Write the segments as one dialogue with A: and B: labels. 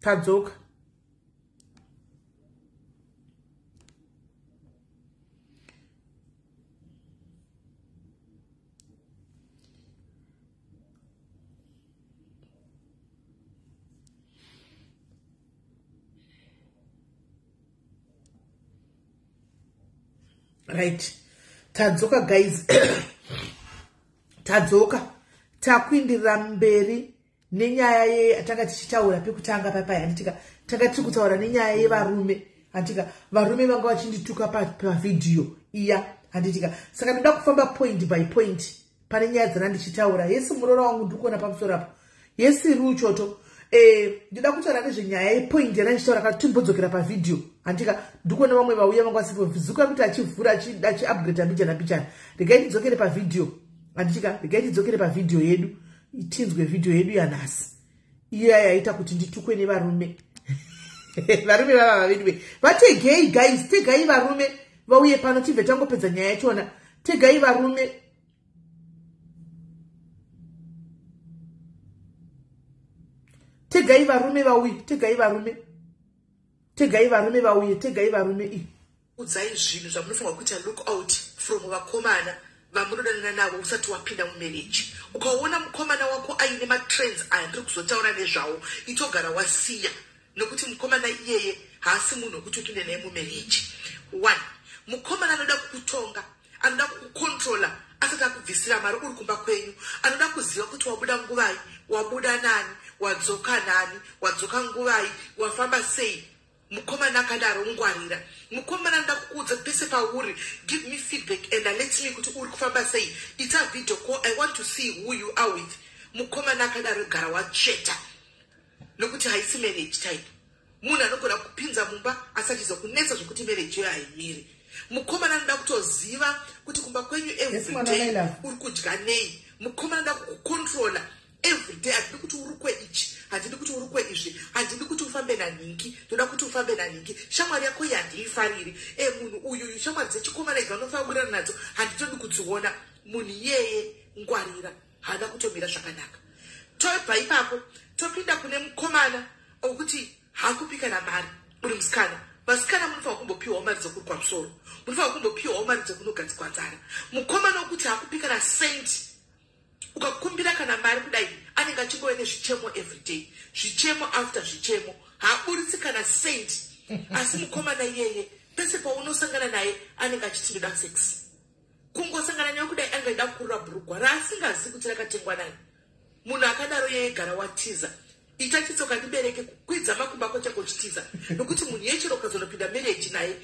A: tadzoka. Right. Tadzoka guys. Tadzoka. Takuindirira mberi nenyaya yatanga tichitaura pekutanga papai handitika tanga tiri kutaura nenyaya yevarume handitika. Varume vanga vachindituka pavhidhiyo iya handitika. Saka ndoda kufamba point by point pane nyaya dzana ndichitaura. Yesi muroora wangu ndiri kuona pamusoro apo. Yesi ruchoto Eh, ndida kutaura nezvenyaya yepoint yana ndichitaura kana timbodzokera pavhidhiyo handika ndikuona vamwe vauya vanga vasizivuka kuti achivhura achiupgrade mbichana mbichana regai tidzokere pavhidhiyo handitika. Regai tidzokere pavhidhiyo yedu tinzwe vhidhiyo yedu yanhasi. Iya yaita kuti nditukwe nevarume. Varume vava vaveduve vategei guys tegai varume. Vauye pano tibve tangopedza nyaya yachona. Tegai varume. Tegai varume vauye tegai varume. Tegai varume vauye tegai varume. I udzai zvinhu zvamunofanirwa kuita look out from vakomana vamunodanana navo usati wapinda mumereji ukaona mukomana wako aine matrends aya ndiri kuzotaura nezvavo itogara wasiya. Nokuti mukomana iyeye haasi munhu wekuti upinde naye mumereji one mukomana anoda kukutonga anoda kukukontrola asati akubvisira mari uri kumba kwenyu anoda kuziva kuti wabuda nguvai wabuda nani wadzoka nani wadzoka nguvai wafamba sei mukomana akadaro ngwarira mukomana anoda kukuudza pese pauri give me feedback and alert me kuti uri kufamba sei. Ita video call. I want to see who you are with. Mukomana akadaro gara watsveta nokuti haisi marriage type. Munhu anogona kupinza mumba asi achizokunetsa zvokuti marriage iyo haimiri. Mukomana anoda kutoziva kuti kumba kwenyu everyday uri kudya nei. Mukomana anoda kukukontrola everyday handidi kuti urukwe ichi handidi kuti urukwe izvi handidi kuti ufambe nanhingi ndoda kuti ufambe nanhingi shamwari yako iyi handiifariri. E munhu uyu shamwari dzechikomana idzi vanofanira kuburana nadzo handitodi kudziona. Munhu iyeye ngwarira haana kutomira zvakanaka. Tobva ipapo topinda kune mukomana okuti haakupika namari uri musikana. Vasikana munofanira kumbopiwawo mari dzekurukwa musoro munofanira kumbopiwawo mari dzekunogadzikwa nzara. Mukomana wokuti haakupika nasenti ukakumbira kana mari kudai anenge achingove nezvichemo everyday zvichemo after zvichemo. Haaburitsi kana sent asi mukomana iyeye pese paunosangana naye anenge achiti ndoda sex. Kungosangana naye kudai anga ida kukurura bhurugwa raasingazivi kuti rakatengwa naye munhu akadaro yeye gara watiza. Ita chitsoka ndibereke kukwidza makumba ako chako chitiza. Nokuti munhu yechero ukazonopinda mereji naye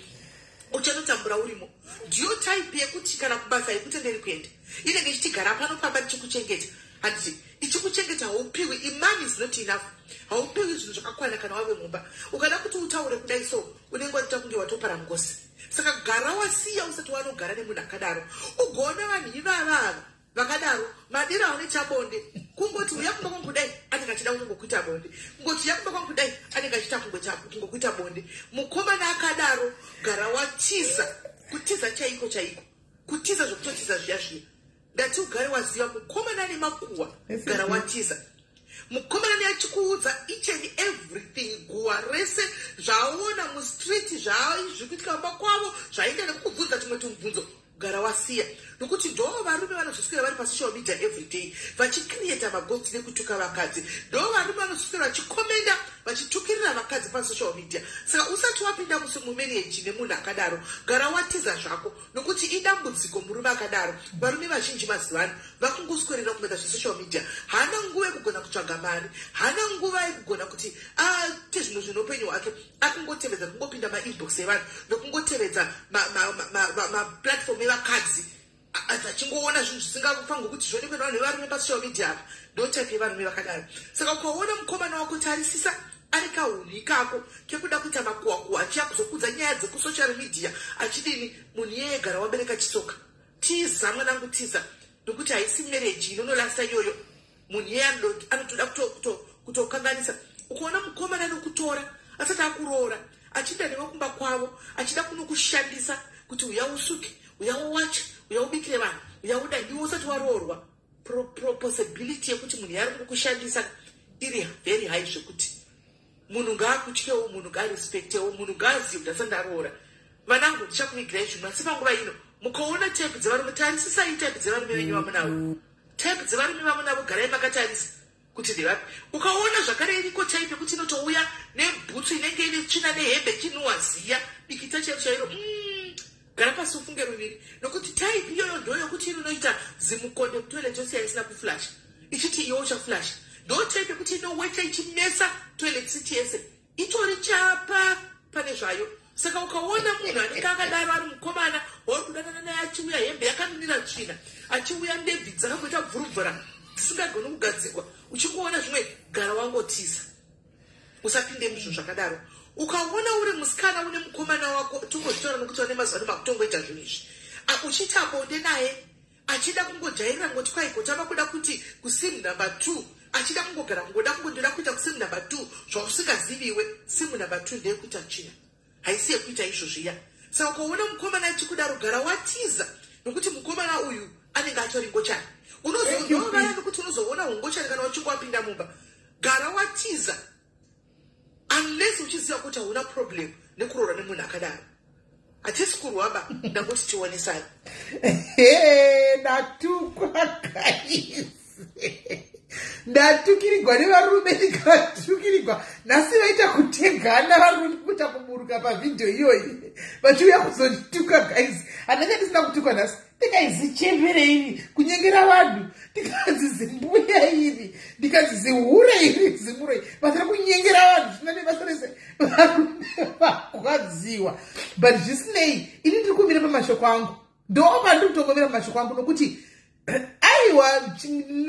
A: uchanotambura urimo. Ndiyo type yekuti kana kubasa ikutenderi kuenda inenge ichitigara pano pamba ndichikuchengeta. Handiti ichikuchengeta haupiwi. Imani is not enough. Haupiwi zvinhu zvakakwana kana wave mumba. Ukada kuti utaure kudai so unenge watoita kunge watopara ngosi saka gara wasiya usati wanogara nemunhu akadaro. Ugoona vanhu ivavava vakadaro madiro ane chabonde. Kungoti uya kumba kwangu kudai anenge achida kungokuita bonde. Kungoti uya kumba kwangu kudai anenge achita kungokuita bonde. Mukomana akadaro gara watiza. Kutiza chaiko chaiko? Kutiza zvokutotiza zviya zviya ndati ugare waziva mukomana ane makuhwa gara watiza mukomana neachikuudza each and everything guwa rese zvaaona mustriti zvaizvi kuitika mumba kwavo zvaita nekukubvunza tumwe tumubvunzo gara wasiya nokuti ndo varume vanozoswera vari pasocial media everyday vachicreata magotsi nekutuka vakadzi ndo varume vanozoswera vachikomenda vachitukirira vakadzi pasocial media. Saka usati wapinda mumereji nemunhu akadaro gara watiza zvako. Nokuti idambudziko murume akadaro varume vazhinji mazuva ano vakungoswerera kumeda zvesocial media. Haana nguva yekugona kutsvaga mari haana nguva yekugona kuti aite zvinhu zvinopenyu hwake akungotevedza kungopinda mainbox evanhu nokungotevedza maplatform evakadzi achingoona zvinhu zvisingafanirwa kuti zvionekwe navanhu vevarume pasocial media apa ndo type yevarume vakadaro. Saka ukaona mukomana wako tarisisa ari kahunhu ikako. Kekuda kuita makuhwakuhwa achiya kuzokudza nyaya dzekusocial media achidini? Munhu iyeye gara wabereka chitsoka. Tiza mwanangu tiza nokuti haisi mereji inonorasa iyoyo. Munhu iyeye anotoda kutokanganisa. Ukaona mukomana nokutora asati akuroora achiinda newe kumba kwavo achida kunokushandisa kuti uya usuke uya uwache uya ubikire vanhu uya uda. Ndiwo usati waroorwa possibility yekuti munhu yari kukushandisa iri very high zvekuti
B: munhu ngaakutyewo munhu ngaarespektewo munhu ngaazive kuti asandaroora vanangu ndichakuvigirai zvimwe asi panguva ino mukaona tepu dzevarume tarisisai tepu dzevarume venyu vamunavo tepu dzevarume vamunavo garai makatarisa kuti ndevapi ukaona zvakare iriko taipi yekuti inotouya nebhutsu inenge ine tsvina nehembe chinowaziya bikita chero chairo mm, gara pasi ufunge ruviri. Nokuti taipi iyoyo ndo yokuti inonoita zimukonde kutoilet yosiya isina kuflash ichiti iwo uchaflash ndo taipi yekuti inoweta ichimesa toilet city yese. Itori chapa pane zvayo. Saka ukaona munhu anenge akadaro ari mukomana wauri kudanana naye achiuya hembe yakaninira tsvina achiuya ndebvi dzakamboita bvurubvura dzisingagoni kugadzikwa uchingoona zvimwe gara wangotiza. Usapinde muzvo zvakadaro. Ukaona uri musikana une mukomana wako tongozvitora nokuti wane mazuva ano makutongoita zvinhu izvi. Uchiita bonde naye achida kungojairira ngoti kwai kotava kuda kuti kusimu number two achida kungogara ngoda kungondoda kuita kusimu number two. Zvausingaziviwe simu number two ndeyekuita china haisi yekuita izvozviya saka ukaona mukomana achikudaro gara watiza nokuti mukomana uyu anenge atori ngochani. Unozoovaya nokuti unozoona hungochani kana uchingowapinda mumba gara watiza. Unless uchiziva kuti hauna problem nekuroorwa nemunhu akadaro. Hatisi kurwaba ndangoti tionesani
A: ndatukwa gaisi ndatukirigwa nevarume ndikavatukirigwa nhasi vaita kutegana varume kuita kuburuka pavhidhio iyoyi. Vachiuya kuzondituka gaisi handanga ndisina kutukwa nhasi. Ndikaizi chembere iri kunyengera vanhu. Ndikanzi zimbuya iri. Ndikanzi zihure iri zimuro iri basa rekunyengera vanhu zvina nebasa rese. Varume vakwadziwa. But zvisinei ini ndiri kumira pamashoko angu. Ndopa ndiri kutongomira pamashoko angu nokuti aiwa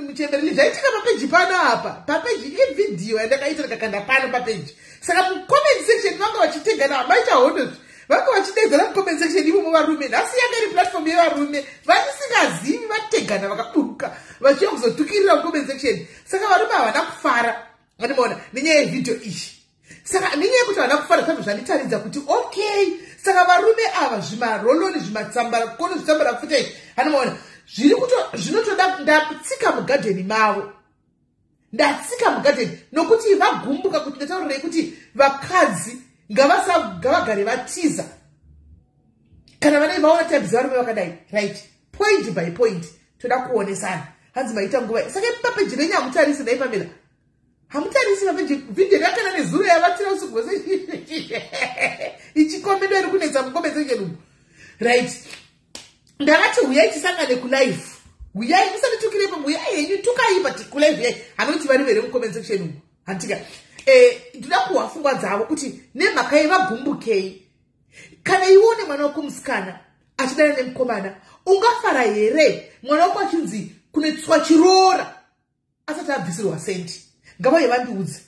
A: muchembereri zvaitika papeji pano apa. Papeji ivhidhiyo yandakaita ndakakanda pano papeji saka mucomment section vanga vachitegana hamaita hondozvi vanga vachidedzana mucomment section imomo varume nhasi yanga iri platform yevarume. Vatisingazivi vategana vakaburuka vachiya kuzotukirira mucomment section. Saka varume havana kufara. Vanimaona nenyaya yevhidhiyo ichi. Saka nenyaya yekuti havana kufara zvabva zvanditaridza kuti okay. Saka varume ava zvimaroloni zvimatsambara kono zvitsambara footage hanimaona zviri zvinotoda ndatsika mugadheni mavo. Ndatsika mugadheni nokuti vagumbuka kuti ndataurarei kuti vakadzi ngavagare vatiza. Kana vanai vaona tabs varume vakadai right point by point toda kuonesana. Hanzi maita nguva saka papeji renyu hamutarisi dai pamela hamutarisi papeji vhidhio yakana nezuro yavatira usiku hwese ichikomendo iri kunetsa mukomezekenu right ndakati huyai tisangane kulive. Huyai musanitukire pamwe huyai henyu tukai but kulive huyai. Hanoti vari vere mucomment section umu. Handitika eh, ndoda kuhwa pfungwa dzavo kuti nemhaka yevagumbukei kana iwone mwana wako musikana achidana nemukomana ungafara here? Mwana wako achinzi kunetswa chiroora asati abvisirwa sendi. Ngavauye vandiudze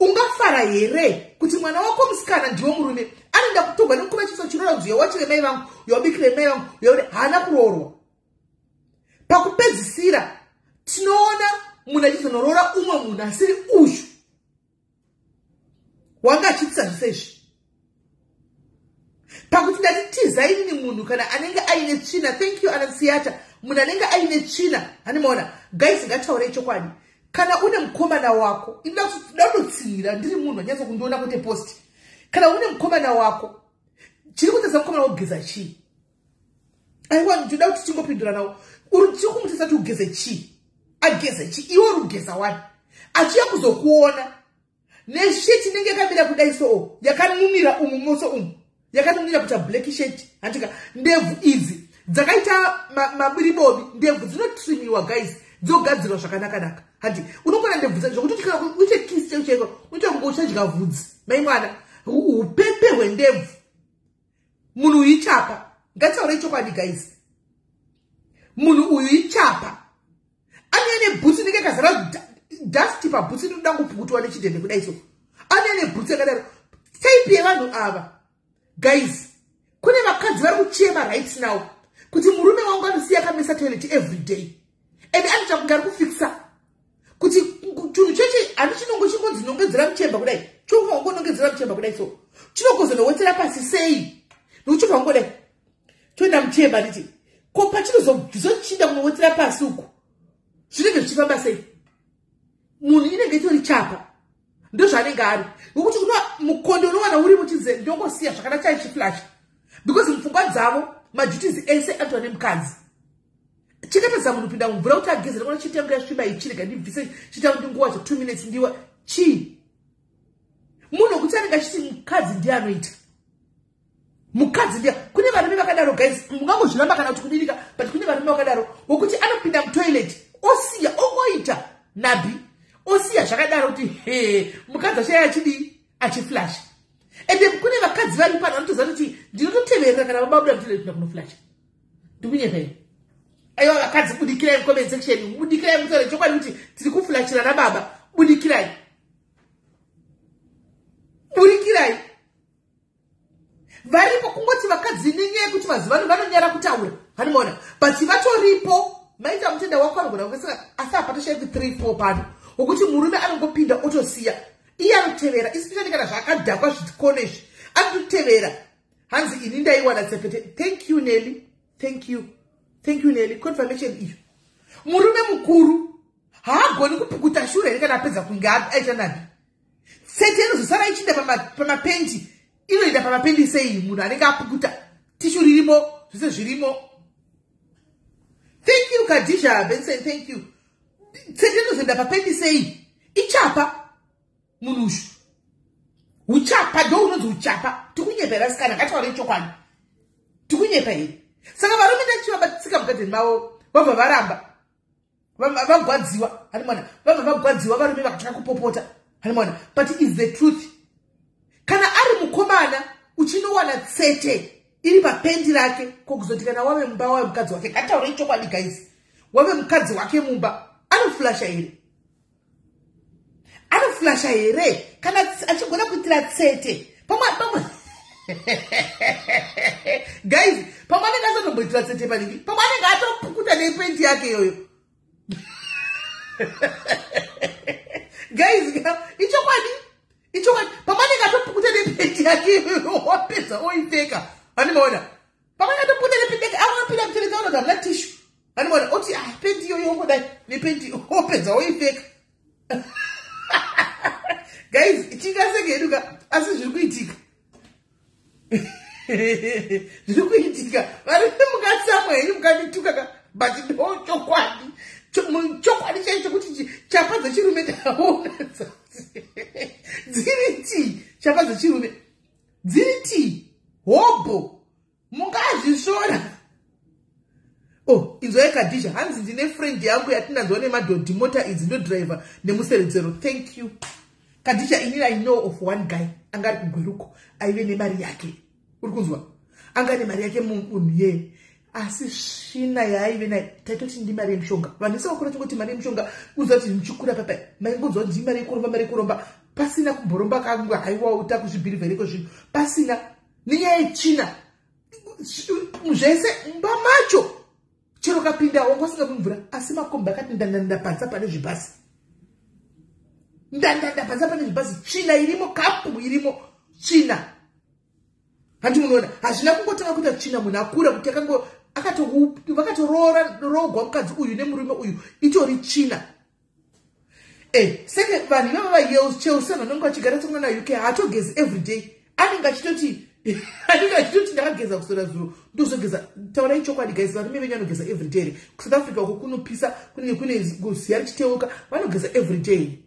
A: ungafara here kuti mwana wako musikana ndiwo murume anoenda kutogwa nekukomechiso chirora kuti yawachire mai vangu yawabikire mai vangu yauri haana kuroorwa pakupedzisira tinoona munhu achizonoroora umwe munhu asiri uyu wanga achiitisa zvisezvi pakuti ndati tizainini munhu kana anenge aine tsvina thank you anasiyata munhu anenge aine tsvina hanimaona gaisi ngataurei chokwadi. Kana une mukomana wako inoda kutotsingira ndiri munhu anyatsa kundiona kuti posti kana une mukomana wako chiri kutesa mukomana wokugeza chii aiwa ndoda kuti tingopindura nawo uri tiri kumutesa kuti ugeze chii ageze chii iwe uri kugeza wani achiya kuzokuona nesheti inenge yakamira kudai soo yakanumira umu moso umu yakanumira kuita black shet handika ndebvu idzi dzakaita mabiribobi ndebvu dzinotrimiwa guys dzogadzirwa zvakanakanaka handi unongona ndebvu zvokuti uite kisi cheuchaiko unoita kunge uchadya vhudzi mai mwana upepe hwendebvu. Munhu uyu ichapa ngataurei chokwadi guys. Munhu uyu ichapa aniya nebhutsi inenge yakazara dasti pabhutsi inoda kupukutwa nechidhende kudai so aniya nebhutsi yakadaro. Taipi yevanhu ava. Guys kune vakadzi vari kuchema right now kuti murume wangu anosiya akamesa toilet every day. And anoita kunge ari kufikisa kuti chinhu cheche handi chinongo chingonzi nongedzera muchemba kudai. Chokufa ungonongedzera muchemba kudai so chinogozonowetsera pasi sei? Nokuchofa ungodai toenda muchemba nditi ko pachinozochinda kunowetsera pasi uku? Zvinenge zvichifamba sei? Munhu inenge itori chapa ndozvaanenge ari. Nokuti kuna mukonde unowana uri muchinze ndongosiya zvakada chaichiflasha because mupfungwa dzavo maduties ese anoitwa nemukadzi chikatadza munhu pinda mumvura kuti agezere kuna chitembera sviba ichi rega ndibvise chitaura kuti nguva dze2 minutes ndiwa chii? Munhu wokuti anenge achiti mukadzi ndiye anoita. Mukadzi ndiya kune varume vakadaro guys mungangozviramba kana kuti kudirika but kune varume vakadaro wokuti anopinda mutoireti osiya ongoita nabhi osiya zvakadaro kuti he mukadzi achaiye achidii achiflasha ende kune vakadzi vari pano anotoziva kuti ndinototeverera kana vababuda mutoireti kuda kunoflasha ndikunyepa ini aiwa vakadzi budikirai mucomment section budikirai mutaure chokwadi kuti tiri kufulashira nababa budikirai. Budikirai. Varipo kungoti vakadzi nenyaya yekuti mazuva ano vanonyara kutaura. Vanomaona but vatoripo maita mutenda wako anogona kuveseka asi hapatoshaivi 3 4 pano. Wokuti murume anongopinda otosiya. Iye anotevera especially kana zvaakadhakwa zvikonesvi anototevera. Hanzi ini ndaiwana tsepete. Thank you nelly. Thank you thank you nelly. Confirmation iyo murume mukuru haagoni kupukuta shure here kana apedza kunge aita nabi sete inozosara ichiinda pamapendi inoenda pamapendi sei? Munhu anenge apukuta tishu ririmo zvose zvirimo. Thank you kadisha benson thank you. Sete inozoenda papendi sei? Ichapa munhu ushu. Uchapa ndo unonzi uchapa. Tikunyepa here asikana ngataurei chokwadi. Tikunyepa here saka varume ndachivabatsika mugadheni mavo vabva varamba vagwadziwa. Hani mwana vabva vagwadziwa varume vakatya kupopota. Hani mwana but is the truth. Kana ari mukomana uchinowana tsete iri papendi rake kokuzoti kana wave mumba wave mukadzi wake ngataurei chokwadi gaisi wave mukadzi wake mumba. Anoflasha here? Anoflasha here? Kana achigona kuitira tsete? Pamwe pamwe guys pamwe anenge asatomboitira tsete panini? Pamwe anenge atopukuta nependi yake iyoyo guys ichokwadi? Ichokwadi? Pamwe anenge atopukuta nependi yake iyoyo wapedza oipfeka vanimaona pamwe anenge atopukuta nependi yake aunopinda mutereza unoda muna tishu vanimaona oti ah pendi iyoyo ongodai nependi opedza oipfeka guys chingasengeduka asi zviri kuitika zviri kuitika vari mukasamwa henyu mukandituka but ndo chokwadi. Chokwadi chai chokuti chapa dzechirume taona dziri ti chapa dzechirume. Dziri ti hobho. Mungazvisvona o oh, inzwai kadhisha hanzi ndine friend yangu yatinanzwa nemadhodhi mota idzi ndodhiraivha nemuseredzero. Thank you. Kadhisha inini i know of one guy. Anga ari kugweruko. Aive nemari yake uri kunzwa? Anga ane mari yake munhu ye asi svina yaaive nayo taitoti ndi mari yemushonga. Vanhu vese vakura chingoti mari yemushonga uziva kuti ndichikura papa maingonzwa ndi mari yekuromba mari yekuromba pasina kumboromba kangwe haiwa uta kuzvibhirivheriko zvino pasina. Nenyaya yechina zvese mba macho. Chero kapinda wanga usingapi mvura asi makombi akati ndandandapadza pane zvibhasi ndandandapadza pane zvibhasi tsvina irimo kapu irimo tsvina handi munoona hazvina kungotanga kuita tsvina munhu akura kuti rogwa mukadzi uyu nemurume uyu itori tsvina. E seke vanhu ivava vachelsea vanonge vachigara tsongwa nauk haatogezi everyday anenge achitoti anenge achitoti ndakageza kusora zuro ndozogeza taurai chokwadi gais varume venyu vanogeza everyday re kusouth africa uko kunopisa kunenge kune ziya richiteuka vanogeza everyday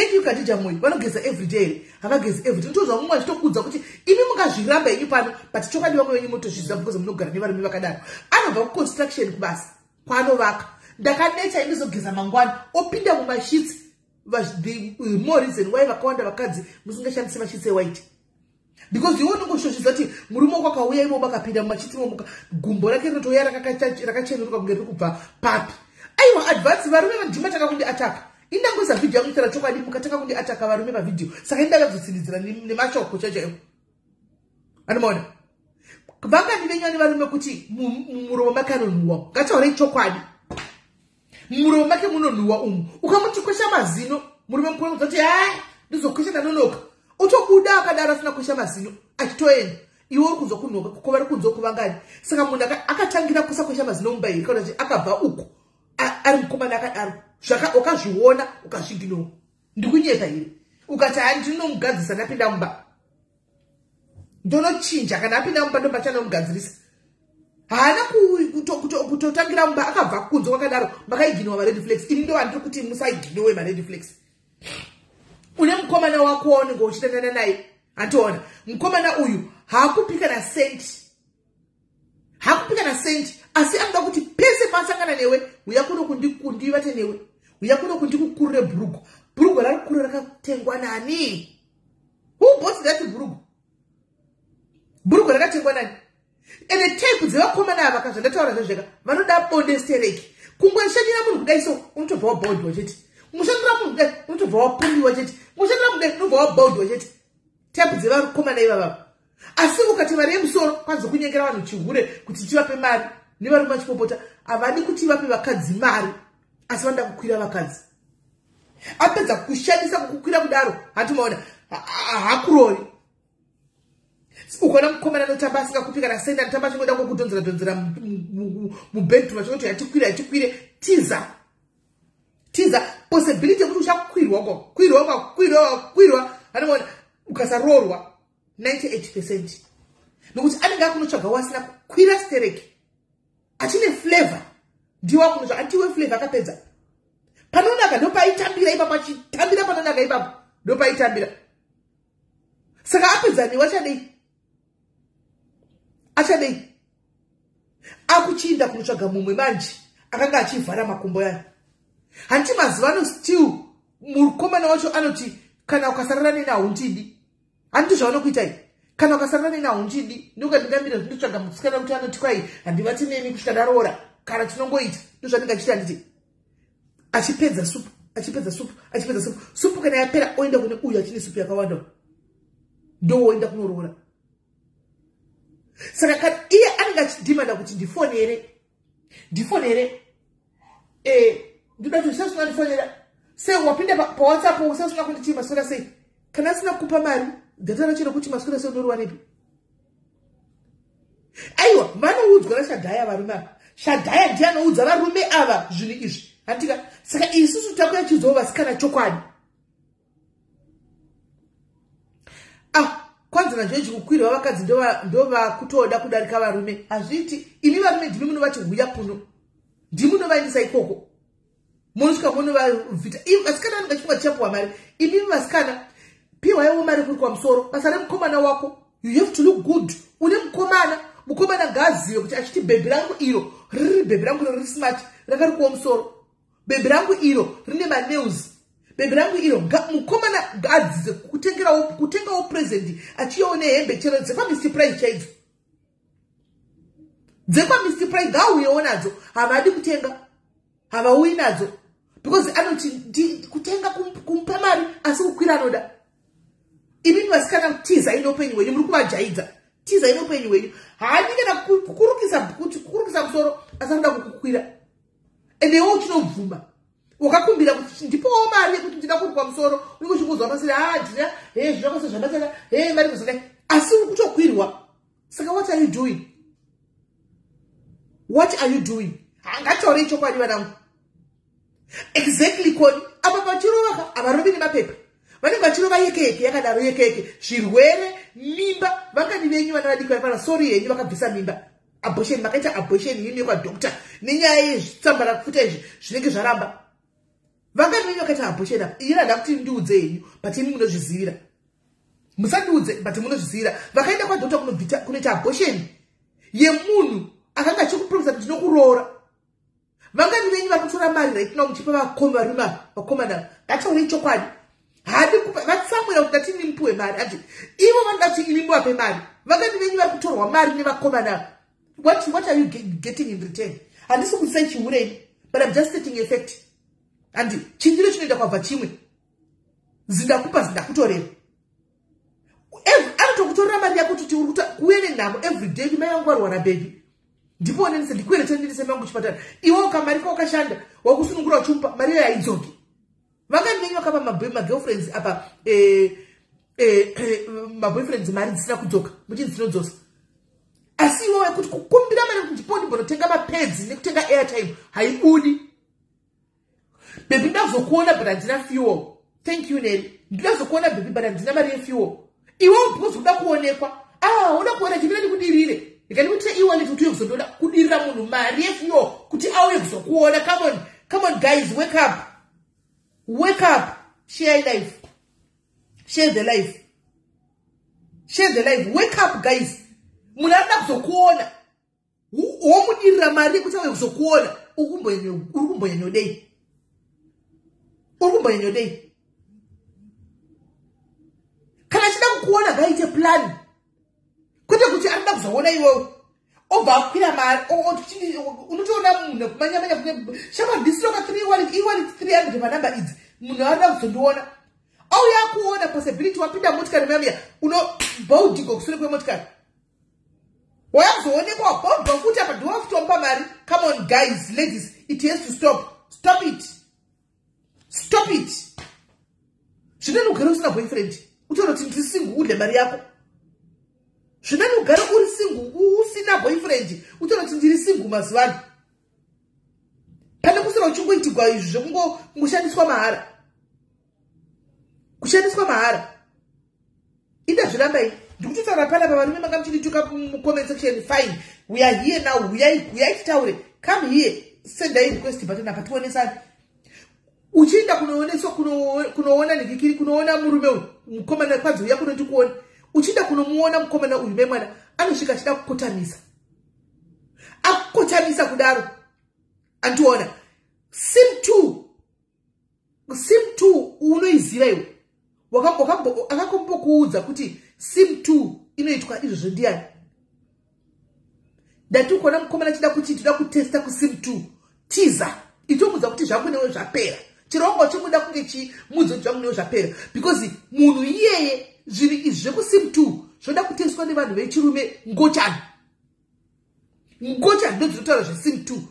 A: thank you kadija moi vanogeza everyday havagezi everyday ndozva mumwe achitokudza kuti imi mungazviramba henyu pano but chokwadi vamwe venyu motozviziva because munogara nevarume vakadaro. Anobva kuconstruction kubasa kwaanovaka ndakaneta indizogeza mangwani opinda mumashitsi. More reason why vakawanda vakadzi musingashandisi mashitsi ewhite. Because iwo nongoshoshidza kuti murume wako akauya imo makapinda mumashitsi momuka gumbo rake rinotoya rakacheneruka kunge riri kubva papi. Aiwa advance varume vandima taka kundi ataka indangoisa vhidhiyo yangu itara chokwadi mukatanga kundi ataka varume pavhidhiyo saka indakadzosiridzira nemashoko chaichaiwo anomaona vangani venyani varume kuti muromo make anonhuwa ngataurei chokwadi mumuromo make munonhuwa umu. Ukamuti kwesha mazino murume mukuru kuti hai ndizokwesha ndanonoka utobuda akadaro asina kwesha mazino. Achitoenda iwe uri kunzwa kunhoka kuko vari kunzwa kuvangani saka munhu akatangira kusakwesha mazino mubairi kana kuti akabva uku ari mukomana akadaro ukazviona ukazviginowa ndikunyeka here? Ukati hai ndinomugadzirisa ndapinda mumba. Ndonochinja kana apinda mumba ndombachanomugadzirisa haana kutotangira mumba akabva kunze kwakadaro makaiginowa mared flex ini ndo vandiri kuti musaiginowe mared flex une mukomana wako waunenge uchitandana naye? Handiona mukomana uyu haakupika nasenti haakupika nasenti asi anoda kuti pese paasangana newe uya kuno kundivate newe uya kuno kundikukurire bhurugu. Bhurugu rari kure rakatengwa nani? Who bought that bhurugu? Bhurugu rakatengwa nani? Ende type dzevakomana ava kazvandataura zvezveka vanoda bonde stereki kungoishandira munhu kudai so unotobva wabaundiwa chete. Mushandira munhu kudai unotobva wapundiwa chete. Mushandira kudai unobva wabaundiwa chete. Type dzevakomana ivavava asi ukati mari yemusoro kwanzi kunyengera vanhu chihure kuti tivape mari. Nevari machipopota havadi kuti vape vakadzi mari asi vanoda kukwira vakadzi. Apedza kushandisa kukukwira kudaro hatimaona hakurori ukaona mukomana anotamba asingakupika nasenda anotamba achingoda kwekudonzera donzera mubedroom achingoti hatikwire hatikwire tiza. Tiza. Possibility yekuti uchakwirwa kwakwirwa kwakwirwa kwakwirwa hatimaona ukasaroorwa 98 percent. Nokuti anenge akunotsvaga wasina kukwira stereki. Achine flavor. Ndiwo akunotsva atiwe flavor akapedza panonaka ndopaitambira ipapo achitambira panonaka ipapo. Ndopaitambira. Saka apedzaniwa chadei achadei? Akuchiinda kunotsvaga mumwe manje akanga achivhara makumbo yayo handiti mazivano still mukomana wacho anoti kana ukasarara neni haundidi handiti zvavanokuitai kana ukasarara neni haundidi ndoka ndingamira zvindotsvaga musikana kuti anoti kwai handivati neni kusvika ndaroora kana tinongoita. Ndozvanenge achiita nditi achipedza supu achipedza supu achipedza supu supu kana yapera oenda kune uyu achine supu yakawanda ndooenda kunoroora. Saka kana iye anenge achidhimanda kuti ndifonere ndifonere e, ndida kuti sasina ndifonera sei wapinda pawhatsapp usasina kunditi maswera sei? Kana asina kupa mari dhatara chino kuti maswera sei unoriwa nepi aiwa vanoudzwa nashadhaya varume ava. Shadhaya ndiye anoudza varume ava zvinhu izvi handika saka isusu takuya chidzovo vasikana chokwadi. Ah kwanzi nazvoizvi kukwirwa vakadzi ndovakutoda kudarika varume? Hazviiti imi varume ndimi munovati huya kuno ndimunovaendisa ikoko. Munosvika munovavhita vasikana vanenge chingwa chichapuwa mari. Imi vasikana piwaiwo mari kuri kwamusoro basa remukomana wako you have to look good. Une mukomana mukomana ngaazive kuti achiti bhebhi rangu iro riri bhebhi rangu iro riri smart rakari kuwa musoro bhebhi rangu iro rine manews bhebhi rangu iro mukomana ngaadzize kutengawo purezendi achiyawo nehembe chero dzekwamr price chaidzo. Dzekwamr price ngaauyewo nadzo havadi kutenga havauyi nadzo. Because anoti kutenga kumupa mari asi kukwira anoda. Imini vasikana tiza inoupenyu hwenyu muri kuvajaidza tiza inoupenyu hwenyu. Haadi kana kukurukisa musoro asi anoda kukukwira ende iwo uchinobvuma wakakumbira kuti ndipowo mari yekuti ndida kurukwa musoro unenge uchingozwa pasiri ha ndina he zvinokwasa zvabatana he mari kuzadai asi uri kutokwirwa. Saka what are you doing? What are you doing? Hangataurei chokwadi vanangu exactly koni. Apa pachirovaka havarovi nemapepa. Vanenge vachirova yeke yeke yakadaro yeke yeke zvirwere mimba vangani venyu vana vadiki vaipana sori henyu vakabvisa mimba abortion makaita abortion yimi yekwadokta nenyaya yezvitsambara kufuta izvi zvinenge zvaramba. Vangani venyu vakaita abortion apa iri hada kuti ndiudze henyu but imi munozvizivira musandiudze but munozvizivira vakaenda kwadokta kunoita abortion. Yemunhu akanga achikupromisa kuti ndinokuroora. Vangani venyu vari kutora mari raitina muchipa vakomi varume vakomana ngataurei chokwadi. Hadi vatsamwira kuti datini mupiwe mari ati ivo vanoda kuti ini muvape mari. Vangani venyu vari kutorwa mari nevakomana what, what are you getting in return handisi kuisai chiureni but im just stating effect handi chindiro chinoenda kwabva chimwe zindakupa zindakutorera anotokutorera mari yako kuti uri kuuye nenhamo every day kuti mai vangu varwara bhebi ndipo onenisa ndikueretendinise mangu chipatara iwe ukamari kaukashanda wakusunungura uchimupa mari iyo haidzoki vangani venyu vakapa magirlfriends apa eh, eh, eh, maboyfriends mari dzisina kudzoka muchini dzinodzosa asi iwewe kuti kukumbira mari kuti ndipo ndimbonotenga mapedzi nekutenga airtime haibudi. Bhebi nda kuzokuona but handina fuel. Thank you neri ndida kuzokuona bhebi but handina mari yefuel. Iwewo because uda kuonekwa. Ah uda kuona chimina ndikudirire. Ndikandikuitira iwalet kuti uye kuzondoda kudirira munhu mari yefuel kuti auye kuzokuona. Come on come on guys wake up. Wake up. Share life. Share the life. Share the life. Wake up guys munhu arida kuzokuona. Womudirira mari yekuti auye kuzokuona. Uri kumbonyanyodei uri kumbonyanyodei kana achida kukuona ngaite plani kwete kuti arida kuzoona iwewo obva akwira mari unotoona munhu kumanyamanya ndisiroka iwali 300 manamba idzi munhu arida kuzondiona auya akuona possibility wapinda motikari mamiya unobhaudhigo kusure kwemotikari waya kuzoonekwa wabva kuti apa ndiwakutomba mari? Come on guys ladies it has to stop. Stop it. Stop it. Zvinani ugare usina boyfriend? Utaura kuti ndiri singu udle mari yako? Zvinani ugare uri singu usina boyfriend? Utaura kuti ndiri singu mazuvano pane kusina uchingoitigwa izvi zvekungoshandiswa mahara? Kushandiswa mahara? Ida zvirambai ndikutotaura panapa varume manga muchindituka mucomment section fine we are here now. Uyai titaure come here. Sendai request button apa tionesani uchienda kunooneswa kunoona nikikiri kunoona murume uyu mukomana kwanzi uya kunondikuona uchienda kunomuona mukomana uyu memwana anosvika achida kukotamisa. Akukotamisa kudaro. Andiona. Sim two sim two unoiziva iwe. Akakombokuudza kuti sim two inoitwa izvozvo ndiani? Ndatikuona mukomana chida kuti toda kutesta kusim two. Tiza itomudza kuti zvakunewo zvapera. Chirongo chimuda kunge chimudzo kuti zvakunewo zvapera. Because munhu iyeye zviri izvi zvekusim two zvoda kuteswa nevanhu vechirume ngochani ngochani ndo dzinotaura zvesim two.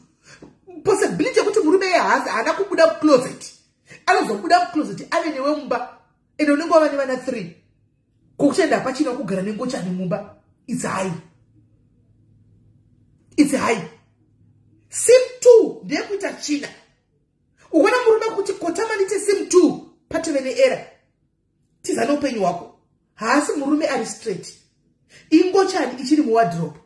A: Possibility yekuti murume yehasi haana kubuda mucloset. Anozobuda mucloset ave newe mumba. Ende unenge wava nevana three kokuchaenda pachina kugara nengochani mumba its high. Its high. Sim two ndeyekuita china. Ukona murume kuti kotamanite sim two patove neera tiza neupenyu hwako. Haasi murume ari straight. Ingochani ichiri muwadrop.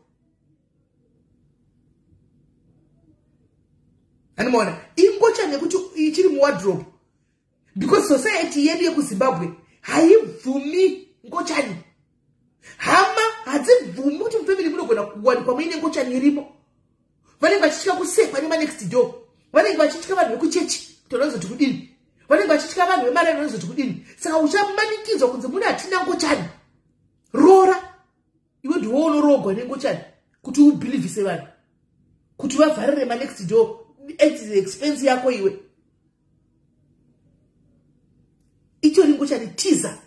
A: Animaona ingochani yekuti ichiri muwadrop. Because society yedu yekuzimbabwe haibvumi ngochani hama hadzibvumi kuti mufamily munogona kuwanikwa muine ngochani irimo vanenge vachitya kusekwa nemanext door. Vanenge vachitya vanhu vekuchechi tonozoti kudini? Vanenge vachitya vanhu vemarari vanozoti kudini? Saka uchamanikidzwa kunzi mune hatina ngochani rora. Iwe ndiwo unorogwa nengochani kuti ubhilivhise vanhu kuti vavharire manext door expense yako iwe. Itori ngochani tiza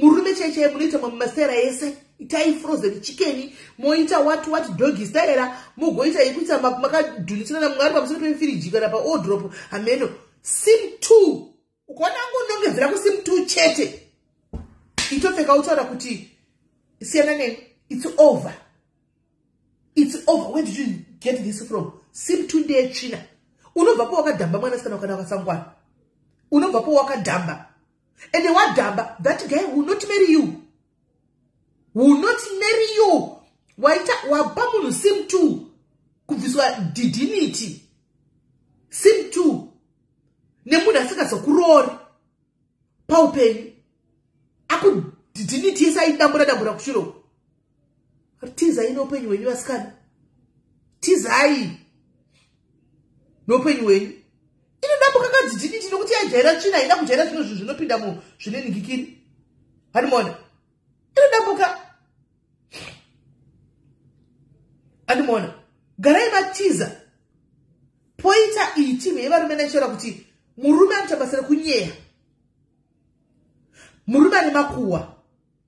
A: murume chaichai munoita mamasera ese itai frozen chicken moita what what dog staira mugoita yekuita makadhunisirana mumwe ari pamusoro pefiriji kana paodrop hameno sim two. Ukaona ngonongedzera kusim two chete. Itopfeka utaura kuti siyana neni its over. Its over. Where did you get this from? Sim two ndeyechina unobva po wakadhamba mwanasikana wakana wakasangwana. Unobva po wakadhamba and wadhamba that guy will not marry you. Will not marry you. Waita wapa munhu sim two. Kubviswa didinity sim two. Nemunhu asingazokuroori paupenyu. Akudidinity yese aidambura dambura kushiro tizai noupenyu hwenyu vasikana. Tizai noupenyu hwenyu inodambuka kadzidinity nokuti yajaira tsvina haida kujaira zvino zvinhu zvinopinda mu zvineningikiri hanimona inodambuka handimona garai matiza. Poita iyi timu yevarume naishaura kuti murume anoita basa rekunyeya. Murume ane makuhwa.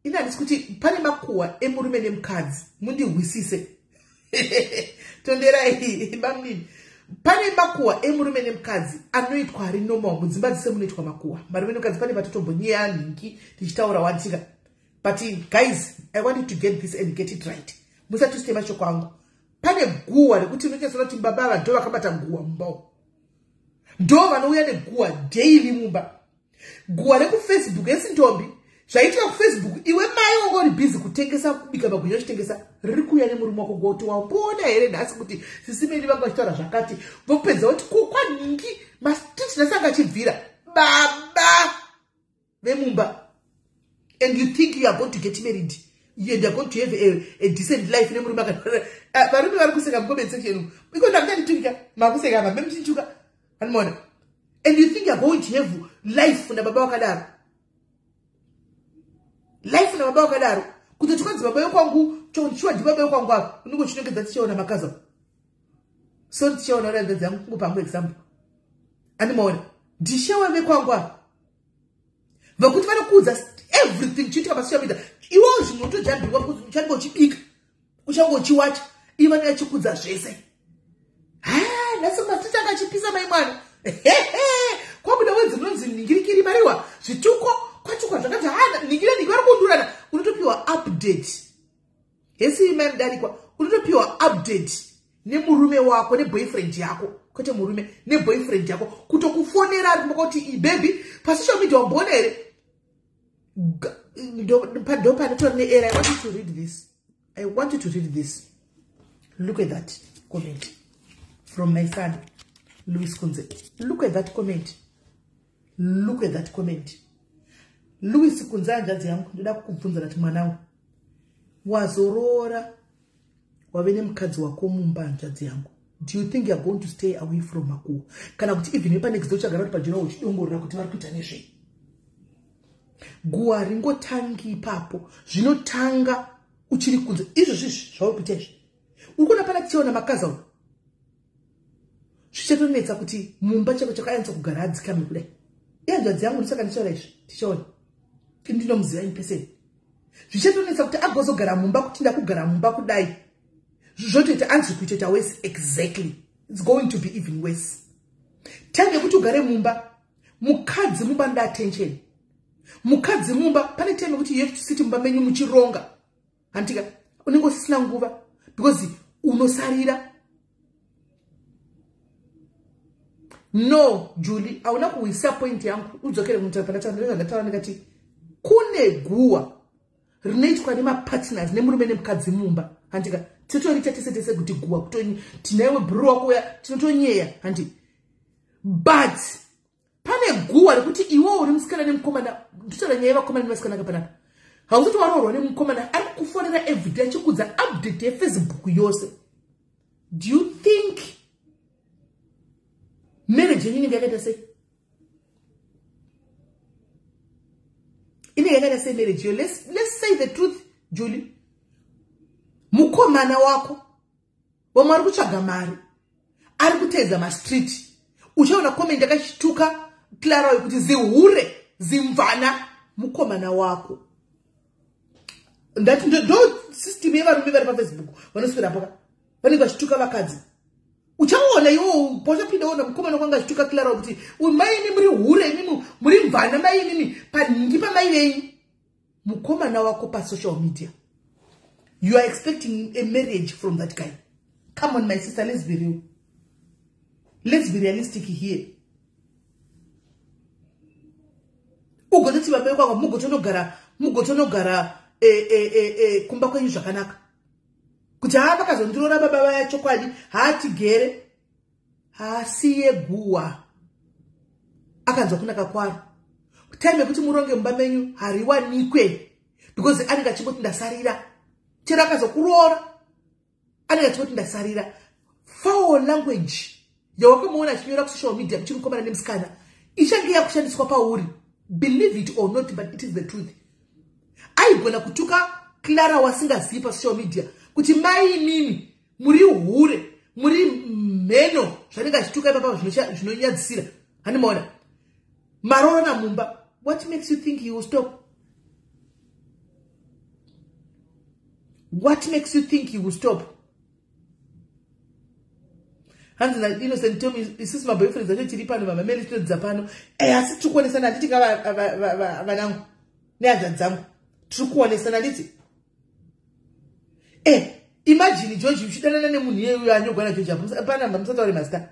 A: Ini handisi kuti pane makuhwa emurume nemukadzi. Mundihwisise tonderai bamnini pane makuhwa emurume nemukadzi anoitwa ari normal mudzimba dzise munoitwa makuhwa. Marume nemukadzi pane vatotombonyeya nhingi tichitaura watika but guys i wanted to get this and get it right. Musati usite mashoko angu pane guhwa rekuti unochasona kuti baba vadho vakabata guhwa mumbao. Ndo vanouya neguwa daily mumba. Guwa rekufacebook esintombi zvaitika kufacebook iwe mai wanga uri bhizi kutengesa kubika magwinya uchitengesa riri kuuya nemurume wako goti wambona here nhasi kuti sisimeni vanga vachitaura zvakati? Vokupedza kuti kwaningi mastriti nhasi anga achibvira. Baba! Vemumba and you think you are going to get married? And youare going to have a, a decent life nemurume akavarume uh, vari kuseka mucomment section iko ndakuchanitukika makuseka mambe muchichuka animoona and you think youare going to have life nababa wakadaro life nababa wakadaro kutoti kwanzi baba yokwangu chiwa ndibaba yokwangu apa unenge uchinongedza tichiona makaza so tichiona randa dzangu kungopangu example. Andimaona ndishewa vekwangu apa. Vakuti vanokuudza everything chiitika pasocial media iwowo zvimwe utojambirwa uchange uchibika uchange uchiwacha iva neachikudza zvese ha nhasi masitanga achipisa mai mwana kwabuda wedzi unonzi ningirikiri mariwa zvituko kwatukwa zvakati ha ningira ningi vari kundurana. Unotopiwa update. Hesi mai mudarikwa unotopiwa update nemurume wako neboyfriend yako. Kwete murume neboyfriend yako. Kutokufonera ari makoti ibebhi pasocial media wamboona here? Padopanotori neera i want you to read this. I want you to read this. Look at that comment from my son louis kunze. Look at that comment. Look at that comment louis kunze hanzvadzi yangu ndoda kukubvunza nati mwanangu wazoroora wave nemukadzi wako mumba hanzvadzi yangu. Do you think youare going to stay away from makuo? Kana kuti even wepanext uchagara kuti pajona uchidongorora kuti vari kuita nezvei? Guwa ringotangi ipapo zvinotanga uchiri kunze. Izvozvizvi zvauri kuita izvi. Uri kuona pana tichiona makazau zvichatonetsa kuti mumba chako chakanyatsa kugara adzikame kudai. Iyanzvadzi yangu ndisaka ndichaura izvi. Tichaona ndinomuziva ini peseni zvichatonetsa kuti agozogara mumba kuti ndakugara mumba kudai. Zvotoita anzwi kuitoita wese exactly. Its going to be even wese tange kuti ugare mumba mukadzi mumba nda attention. Mukadzi mumba pane time yekuti sit mumba menyu muchironga. Handitika unenge usisina nguva because unosarira. No julie hauna kuwisa point yangu. Udzokere mutapandataura ndikati kune guwa rinoitwa nemapartners nemurume nemukadzi mumba. Handika tinotoriita tese tese kuti guwa tinaiwe bhuru wako uya tinotonyeya handi but pane guwa rekuti iwo uri musikana nemukomana nditaura nyaya yevakomana nevasikana kapanapa hausati waroorwa nemukomana ari kukufonera everyday achikudza update yefacebook yose. Do you think marriage yenyu inenge yakaita sei inenge yakaita marriage yo let's, let's say the truth julie mukomana wako wamwe ari kutsvaga mari ari kutedza mastreet uchaona comment yakashituka clara yekuti zihure zimvana mukomana wako. Ndati ndo system yevarume vari pafacebook vanoswera poka vanenge vachituka vakadzi uchaona iwo pauchapindaona mukomana kwanga achituka clara kuti maini muri hure imimi muri mvana mainini panhingi pamai venyu mukomana wako pasocial media. You are expecting a marriage from that guy. Come on my sister let's be real. Let's be realistic here. Ugototi vabai kwanga mugotonogara mugotonogara e, e, e, e, kumba kwenyu zvakanaka kuti haa vakazondirora baba vaya chokwadi haatigere haasiye guwa. Akanzwa kunaka kwaro time yekuti muronge mumba menyu hariwanikwe because anenge achingoti ndasarira. Chero akazokuroora anenge achingoti ndasarira. Foul language yawakamuona achinyora kusocial media muchiri mukomana nemusikana ichange yakushandiswa pauri. Believe it or not but it is the truth. Aigona kutuka clara wasingazivi pasocial media kuti mai imimi muri hure muri mheno zvanenge achituka ipapa zvinonyadzisira. Handimaona marorona mumba what makes you think he will stop? What makes you think he will stop? Hanzi nainnocent tom isusu maboyfriends acho tiri pano mamameri tinodzidza pano. E asi tiri kuonesana handiti ka vanangu nehanzvadzi dzangu. Tiri kuonesana handiti e imagini george uchidanana nemunhu iyeuyo anyogwana george panamba musataure masta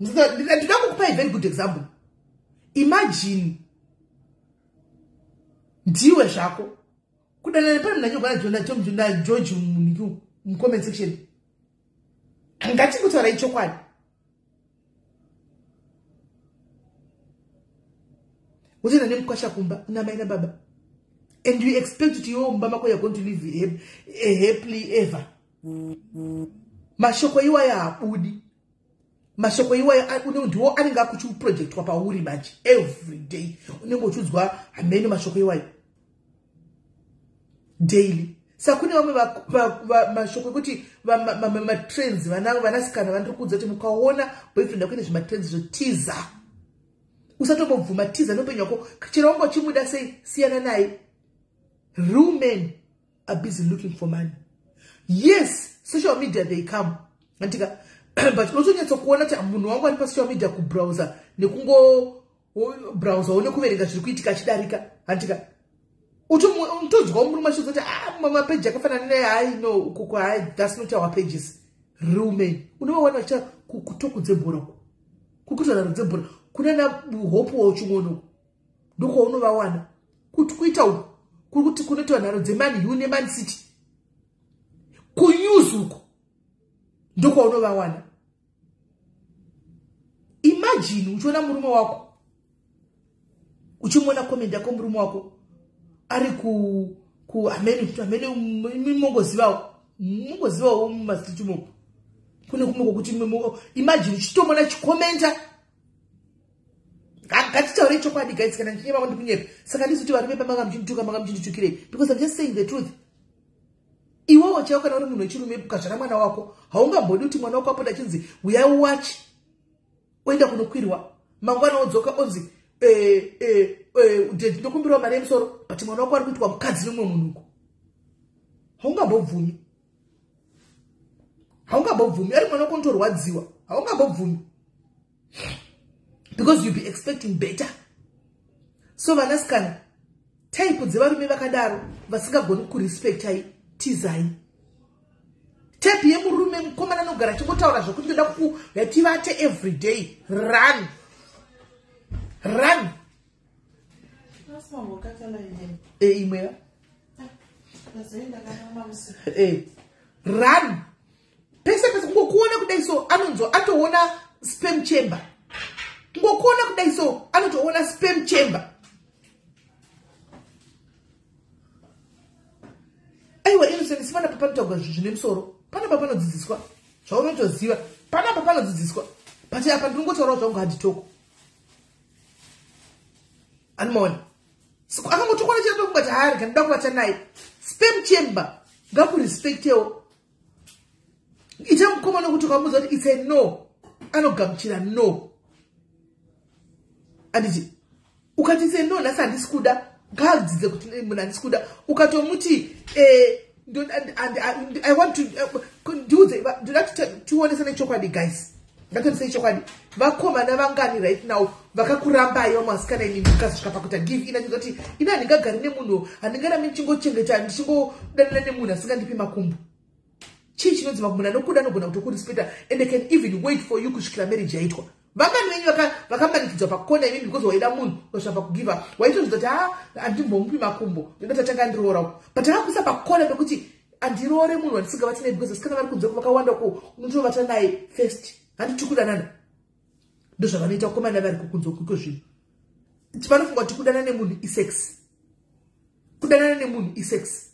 A: ndida kukupa ivery good example imagine ndiwe zvako kudanana pane mnanyogwa nageorge mucomment section ngatingutaura ichokwadi uchienda nemukwasha kumba unamai nababa and you expect kuti iwo mumba mako youare going to live happily ever. Mashoko iwayo haabudi mashoko iwayo ndiwo anenge akuchiprojectwa pauri manje every day. Unenge uchiudzwa hamene mashoko iwayo. Daily. Saka kune vamwe mashoko ekuti matrends vanasikana vandiri kuudza kuti mukaona boyfriend akuine zvimatrends zvotiza usatombobvuma tiza noupenyu wako chero wanga uchimuda sei siyana naye real men are busy looking for money. Yes social media they come. Antika but unotonyatsokuona kuti munhu wangu ari pasocial media kubrowser nekungobrowserwo nekuverenga zviri kuitika achidarika. Antika utodzwawo murume achiudza kuti ah, mapeji akafanana naye hai no ukuko hai thats not our pages. Real men unovawana vachiita kutokudzebhora kukutaura rudzebhora kunana hope wauchimwono ndokwaunovawana kuti kuita uku kuri kuti kunoitwa nharo dzemani u nemani city. Kunews uku ndokwaunovawana imagine uchiona murume wako uchimona komend yako murume wako ari kuhamene mongozivawo mongozivawo mumastreet mo kune kumwe kwokuti imagine uchitomona chikomenta ngatitaurei chokwadi guys kana ndichinye vako ndikunyepa saka ndizoti varume pamanga muchindituka manga muchinditukirei because im just saying the truth. Iwewo chaiwo kana uri munhu wechirume ukazvara mwana wako. Haungambodi kuti mwana wako apoda achinzi uyai watch. Oenda kunokwirwa. Mangwana odzoka onzi ndinokumbirawo mari yemusoro but mwana wako ari kuitwa mukadzi nomwe munhuko haungambobvumi. Haungambobvumi. Ari mwana wako notorwadziwa haungambobvumi because youll be expecting better. So vanasikana type dzevarume vakadaro vasingagoni kurespectai tizai. Type yemurume mukomana anogara achingotaura zvokuti ndoda kuyativate every day. Run. Run. Eh, imweya eh, run. Pese pese kungokuona kudai so anonzwa atoona spam chamber ngokuona kudai so anotoona spam chamber. Aiwa innocent sipanapa panotaurwa zvinhu zvine musoro. Panapa panodzidziswa zvaunotoziva panapa panodzidziswa but apa ndinongotaurawo zvangu handitoko. Anomaona akangotokona chiratokungati haarega ndoda kuvata naye. Spam chamber. Ngakurespectewo. Ita mukomana kuti ukamudza kuti its a no. Anogamuchira no anditi ukati se ndo nhasi handisi kuda ngadzidze kuti munhu handisi kuda ukatomuti eh, i want to eh, ndiudze ndoda tionese nechokwadi guys. Ngationese nechokwadi vakomana vangani right now vakakurambai vamasikana ini mukasvika pakuta give in. Achiza kuti ini handingagari nemunhu handingarami ndichingochengeta ndichingodanana nemunhu asingandipi makumbo. Chii chinodzima munhu anokuda anogona kutokurespecta and i can even wait for you kusvikira marriage yaitwa vangani venyu vakamanikidzwa pakona imimi because waida munhu kusvika pakugiva waitozvidza kuti ha handimbomupi makumbo ndotatanga ndiroorako but akakuisa pakona pekuti handiroore munhu wandisingavatsi naye because sikana vari kunze vakawanda ko unotovata naye first. Handiti kudanana ndozvavanoita kukomana vari kukunze kuiko zvinhu vanofunga kuti kudana nemunhu isex kudanana nemunhu isex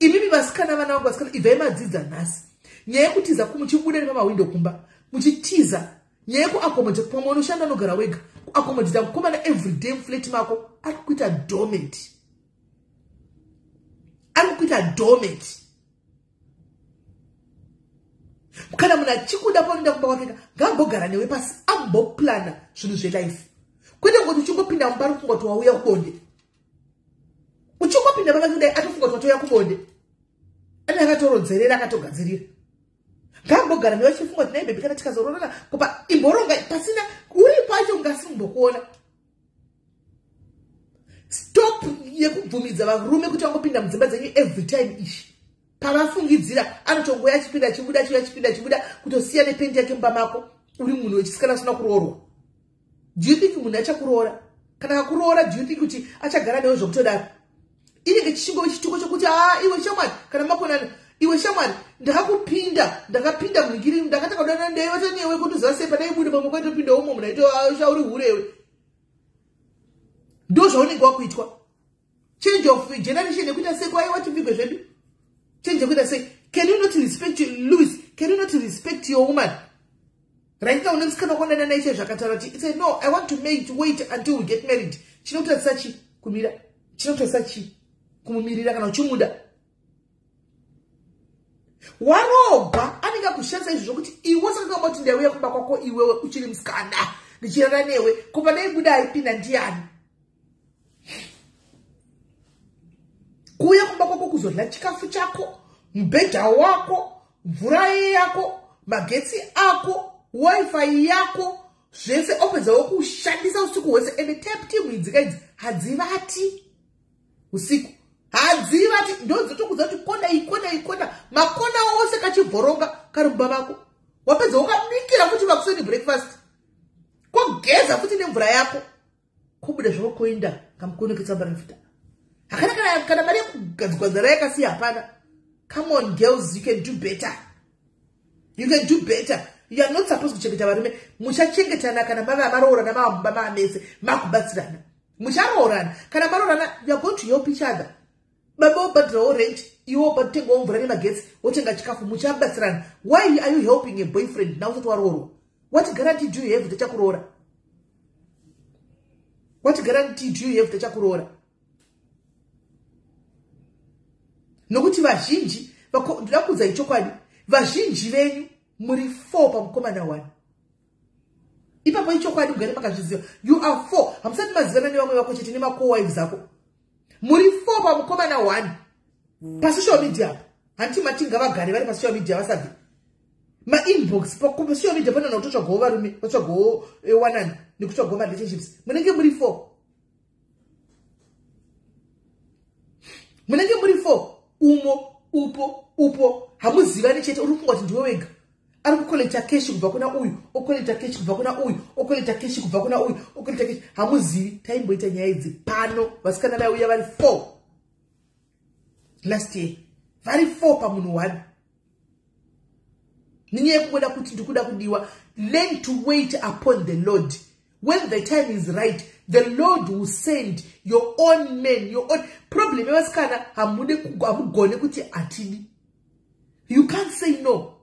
A: imimi vasikana vana vangu vasikana ibvai madzidza nhasi. Nyaya yekutiza muchibuda nepamawindo kumba muchitiza nyaya yekuakomodeta pamwe unoshanda anogara wega kuakomodeta mukomana everyday mufleti mako ari kuita doment ari kuita doment kana munhu achikuda paunoenda kumba kwakeka ngaambogara newe pasi amboplana zvinhu zvelife. Kwete ngoti uchingopinda mumba ari kufunga kuti wauya kubonde. Uchingopinda paa kudai atofunga kuti watouya kubonde. Ane akatorodzerera akatogadzirira ngambogara nevachifunga kuti nai bebi kana tikazororana kupa imboronga pasina uri pacho ngasimbokuona stop yekubvumidza varume kuti vangopinda mudzimba dzenyu every time ishi. Pavafungidzira anotongoya achipinda chibuda chiuya chipinda chibuda kutosiya nependi yake mumba mako uri munhu wechisikana asina kuroorwa. Do you think munhu achakuroora? Kana akuroora do you think kuti achagara newe zvokutodaro inenge chichingove chituko chokuti haa iwe shamwari kana makonani iwe shamwari ndakakupinda ndakapinda munhingiri ndakataka kudana ndaivata newe kutoziva sei padai bude pamwe kwaitopinda umwe munhu aitoauri hurewe. Ndo zvaunenge wakuitwa. Change of generation yekuita sei kwaiwa tivigwe zvedu? Change yekuita sei. Can you not respect louis can you not respect your woman? Right now nemusikana wakondana naishe zvakataura kuti say no i want to make wait until we get married. Chinokutarisa chi kumira. Chinokutarisa chi kumumirira kana uchimuda warogwa anenge akushandisa izvo zvokuti iwe sakakamba kuti ndaiuya kumba kwako iwewe uchiri musikana ndichirana newe. Kupa ndaibuda aipinda ndiani? Kuuya kumba kwako kuzodla chikafu chako mubhedha wako mvura yako magetsi ako wifi yako zvese opedzawo kushandisa usiku hwese ende tepti muidzika idzi hadzivati. Usiku hadzivati ndozotokudza kuti kondai kondai konda makona ose kachivhoronga kari mumba vako wapedza ukabikira kuti vakusoni breakfast kogeza futi nemvura yako kobuda zvavo koenda kamukoneketsambarafuta hakana kana mari yekugadzigwadzara yakasiya hapana come on girls you can do better you can do better you are not supposed kuchengeta varume muchachengetana kana mava maroorana mavamumba maamese makubatsirana mucharoorana kana maroorana you are going to help each other baba wobhadhirawo rent iwe wotengawo mvura nemagetsi wotenga chikafu muchabatsirana why are you helping a boyfriend? Now usati waroorwa what guarantee do you have tachakuroora what guarantee do you have tachakuroora nokuti vazhinji ndoda kuudzai chokwadi vazhinji venyu muri four pamukomana one ipapo ichokwadi mugare makazviziva. You are four. Hamusati mazivana nevamwe vako chete nemacowives ako muri four pamukomana one. Pasocial media apo handiti matinga vagare vari pasocial media vasabvi mainbox pasocial media panana kutotsvagawo varume vatsvagawo wanani nekutsvagawo marelationships. Munenge muri four. Munenge muri four. Umo upo upo hamuzivani chete uri kufunga kuti ndiwe wega ari kukolekta keshi kubva kuna uyu okolekta keshi kubva kuna uyu okolekta keshi kubva kuna uyu okolekta keshi. Hamuzivi taimboita nyaya idzi. Pano vasikana vaiuya vari four. Last year vari four pamunhu one. Nenyaya yekungoda kuti ndikuda kudiwa? Learn to wait upon the lord. When the time is right the lord will send your own man your own. Problem yevasikana hamugone kuti hatidi you can't say no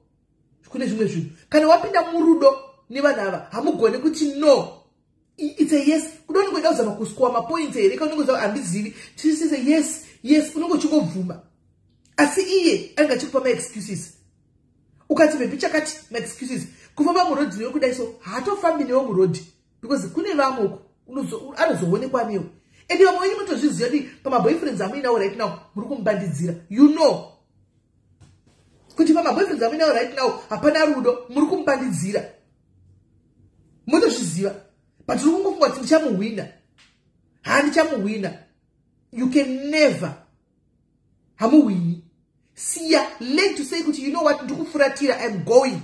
A: kune zvimwe zvinhu. Kana wapinda murudo nevanhu ava hamugone kuti no. Its a yes. Kuda unongoida kuzama kuswa mapoints here ka unongoziva handizivi tisise yes yes. Unonge uchingobvuma asi iye anenge achikupa maexcuses ukati bebi chakati maexcuses kufamba murodhi newe kudai so haatofambi newe murodhi because kune vamwe anozoonekwa newe. Ende vamwe venyu mutozviziva kuti pamaboyfriends amuinawo right now muri kumubandidzira you know kuti pamaboyfriends amuinawo right now hapana rudo muri kumubandidzira mutozviziva. But uri kungofunga kuti ndichamuhwina haa ndichamuhwina you can never. Hamuhwini siya let to say kuti you know what? Ndikufuratira. Iam going.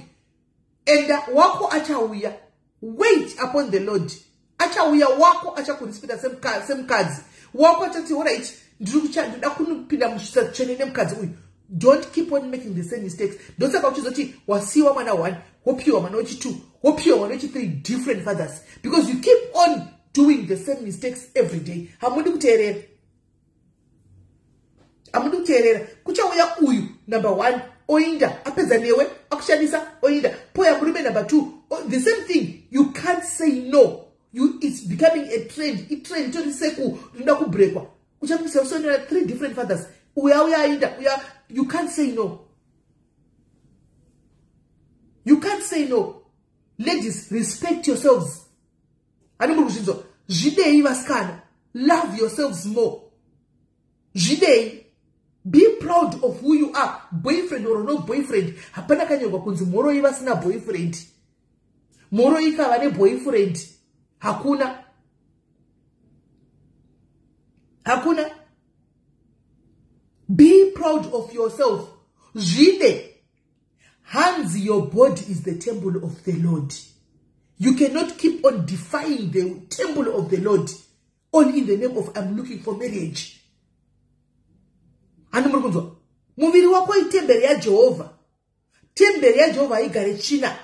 A: Enda wako achauya. Wait upon the lord. Achauya wako achakurespecta semukadzi wako achati orit ndida kunopinda musvitsachene nemukadzi uyu don't keep on making the same mistakes. Ndosaka uchizoti wasiyiwa mwana one wopiwa mwana wechi2 wopiwa mwana wechi3 different fathers. Because you keep on doing the same mistakes every day. Hamudi kuteerera. Hamudi kuteerera. Kuchauya uyu number one oinda apedza newe akushandisa oinda poya murume number two the same thing. You can't say no. You, it's becoming a trend. Itrend toriseku rinoda kubrekwa. Uchamisausoonera three different fathers. Uya uya aenda uya you can't say no. You can't say no. Ladies respect yourselves. Ani muri kuzvinzwa zvidei vasikana. Love yourselves more. Zvidei. Be proud of who you are. Boyfriend or no boyfriend. Hapana kanyorwa kunzi mhoroi vasina boyfriend. Mhoroi kava neboyfriend hakuna. Hakuna. Be proud of yourself. Zvide hanzi your body is the temple of the lord. You cannot keep on defying the temple of the lord. Only in the name of i'm looking for marriage. Handi muri kunzwa? Muviri wako itemberi yajehovha temberi Jehovah haigare china.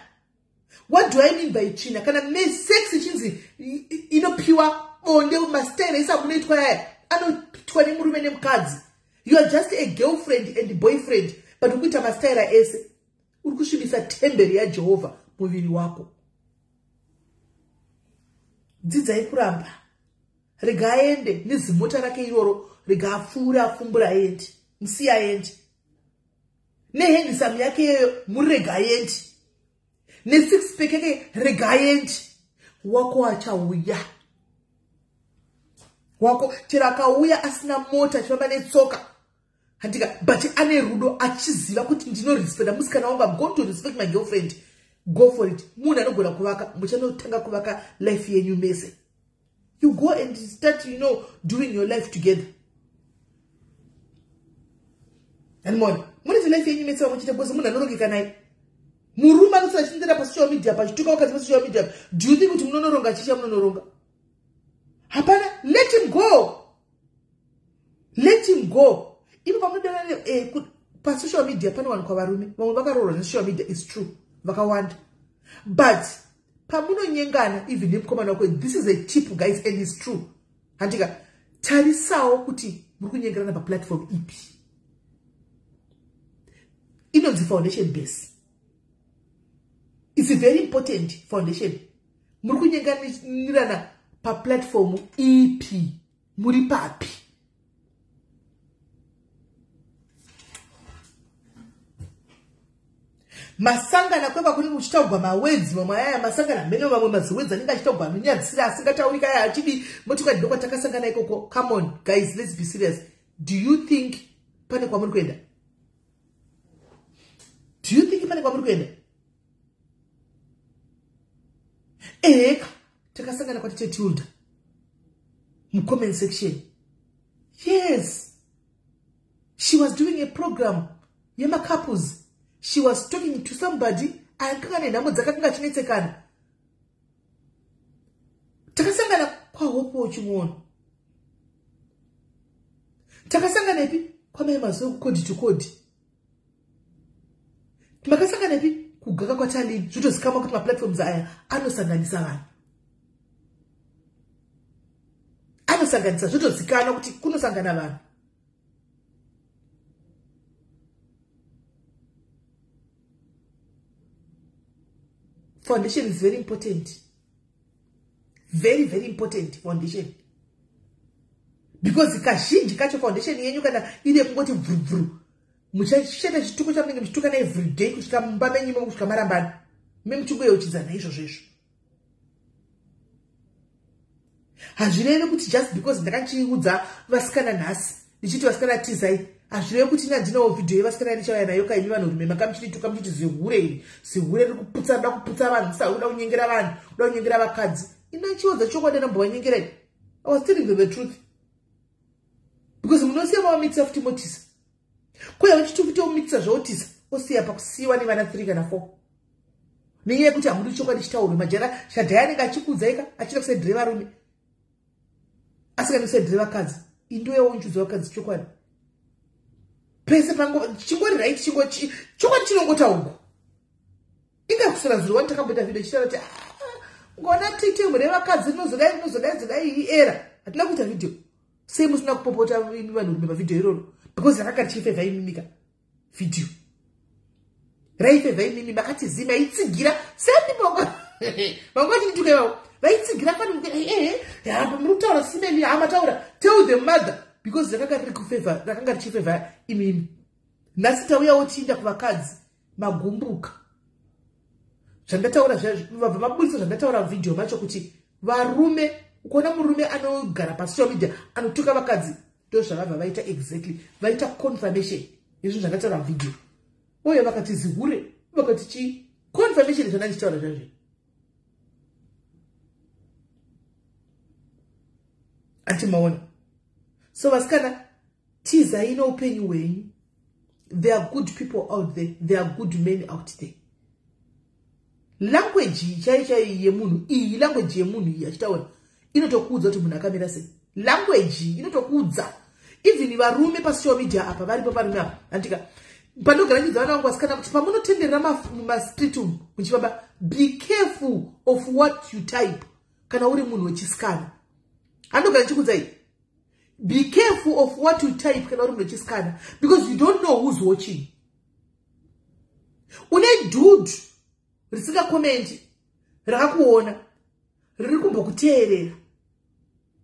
A: What do i mean by china? Kana sex ichinzi inopiwa bonde mastaira isa yaya anoitwa nemurume nemukadzi you are just a girlfriend and boyfriend but uri kuita mastaira ese. Uri kusvibisa temberi yajehovha muviri wako. Dzidzai kuramba. Rega aende nezimota rake iroro rega apfuure afumbura aendi musiya aendi nehendisamu yake iyoyo murega aendi nesixpack yake rega aendi wako achauya wako chero akauya asina mota achifamba netsoka handika but ane rudo achiziva kuti ndinorespekta musikana wangu am going to respect my girlfriend. Go for it. Munhu anogona kuvaka muchanotanga kuvaka life yenyu mese. You go and start you know doing your life together. Animona muniti life yenyu mese vamuchita bcause munhu anorongeka nai murume anosina achindira pasocial media pachituka wakadzi pasocial media. Do you think kuti munonoronga chicha munonoronga hapana. Let him go. Let him go ipo pamunodana eh, pasocial media panowanikwa varume vamwe vakaroorwa nesocial media is true vakawanda. But pamunonyengana even nemukomana wako this is a tip guys and is true. Handika tarisawo kuti muri kunyengerana paplatform ipi. Inonzi foundation base. Its very important foundation. Muri kunyenganirana paplatform ipi muri papi masangana kweva kunenge kuchitaurwa mawedzi mamwe aya masangana mene mamwe maziwedzi anenge achitaurwa anonyadzisira asingataurika aya achidi motokari ndokwa takasangana ikoko? Come on guys let's be serious. Do you think pane kwamuri kuenda? Do you think pane kwamuri kuenda? Eheka takasangana kwati tetilda mucomment section. Yes. She was doing a program yemacouples she was talking to somebody akanga nenhamo dzakanga chinetsekana takasangana kwahopo uchimuona. Takasangana ipi? Kwamai mazuva kukodi to kodi makasangana ipi? Kugaka kwatalini zvotozikamwa kuti maplatforms aya anosanganisa vanhu. Anosanganisa zvotozikanwa kuti kunosangana vanhu foundation is very important. Very very important foundation. Because kazhinji kacho foundation yenyu kana ine kungoti bvurubvuru muchashata chituko chamunenge muchituka naeveryday kusvika mumba menyumo kusvika marambana me muchingoyeuchidza naizvozvo izvo. Hazvirevi kuti just because ndakandichiudza vasikana nhasi ndichiti vasikana tizai hazvirevi kuti nandinawo vhidhiyo yevasikana ndichauya nayo kaimi vanhurume maka muchitituka muchiti zihure iri zihure riri kuputsa rida kuputsa vanhu musa uda kunyengera vanhu uda kunyengera vakadzi. Ina chiodza chokwadi nambovanyengerai i was telling them the truth. Because munosiya mavamikisa futi motisa. Uchiti futi omikisa zvaotisa osiya pakusiyiwa nevana 3 kana 4 nenyaya yekuti hamudi chokwadi chitaurwe majara shadhai anenge achikudzaika achida kusedhire varume asingadi kusedhire vakadzi indoyawo njudzi vakadzi chokwadi pese chingori right chokwadi chinongotaurwa ingakusira zuro wani takamboita vhideo chitaura kuti ah, ngona titemhu revakadzi rinozodai rinozodai zodai iyi era. Hatina kuita vhidheo sei musina kupopota imi vanhurume pavhidheo iroro? Because rakanga richifevha imimika vhidheo raifevha imimi makatizi maitsigira seandimanga vanga vachindituka ivavo vaitsigira fanimuehe hamba muri kutaura simeni hama taura. Tell the mother because rakanga riri kufevha rakanga richifevha imimi nhasi tauyawo tiinda kuvakadzi magumbuka. Zvandataura vabva mabudisa zvandataura muvhidheo macho kuti varume kuona murume anogara pasocial media anotuka vakadzi ndo zvavabva vaita exactly vaita confirmation izvo zvandataura muvhidheo uye vakati zihure vakati chii? Confirmation zvanda ndichitaura zvazvo. Atimaona so vasikana tizai noupenyu hwenyu. There are good people out there. There are good men out there. Langweji chai chai yemunhu iyi langweji yemunhu iyi achitaura inotokuudza kuti munhu akamira sei? Langweji inotokuudza. Even varume pasocial media apa varipo parume apa andika panogaranyidza vana vangu vasikana kuti pamunotenderera mumastreet umu muchifamba be careful of what you type. Kana uri munhu wechisikana. Handogara ndichikuudzai be careful of what you type kana uri munhu wechisikana because you don't know who's watching. Une dud risingakomendi rakakuona riri kumbokuteerera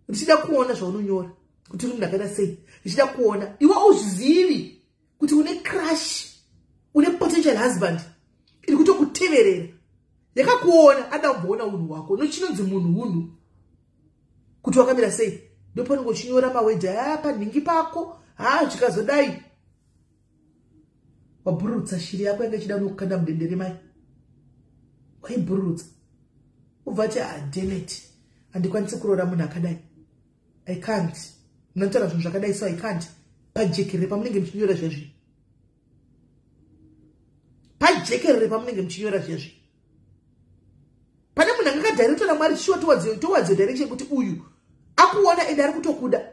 A: richida kuona zvaunonyora kuti uri munhu akaita sei richida kuona. Iwe uzvizivi kuti une crush une potential husband iri kutokuteverera yakakuona ada kumboona unhu hwako nochinonzi munhu unhu kuti wakamira sei ndopanenge uchinyora mawedhi aya panhingi pako. Haa zvikazodai. Wabhururutsa shiri yako yanga ichida nokukanda mudendere mai. Waibhururutsa. Ubva ti ademet handikwanisi kuroora munhu akadai. I cant. Munanotaura zvinhu zvakadai so i cant. Pajekerere pamunenge muchinyora zvezvi pajekerere pamunenge muchinyora zvezvi pane munhu anga kadhairektora mwari chiwa towards your direction kuti uyu akuona ende ari kutokuda.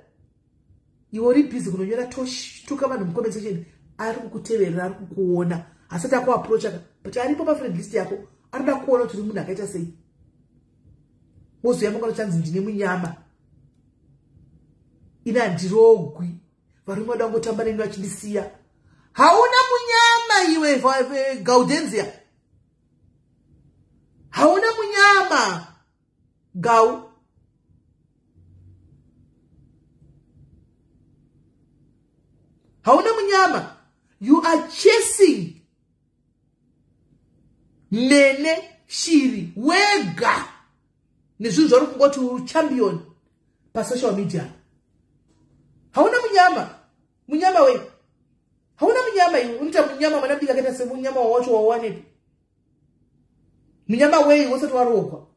A: Iwe uri bhizi kunonyora toshtuka vanhu mucompensation ari kukuteverera ari kukuona. Asati akuaprochaka but aripo pafriend list yako arida kuona kuti uri munhu akaita sei. Wozoya mangwana chanzi ndine munyama. Ini handirogwi. Varume vada kungotamba neni vachindisiya. Hauna munyama iwe gaudenzia. Hauna munyama. Gau hauna munyama you are chasing. Mene shiri wega. Nezvinhu zvauri kungoti uchampion pasocial media. Hauna munyama munyama wei hauna munyama iwe. Unoita munyama mwana diki akaita semunyama wawacho wawanepi munyama wei wosati warogwa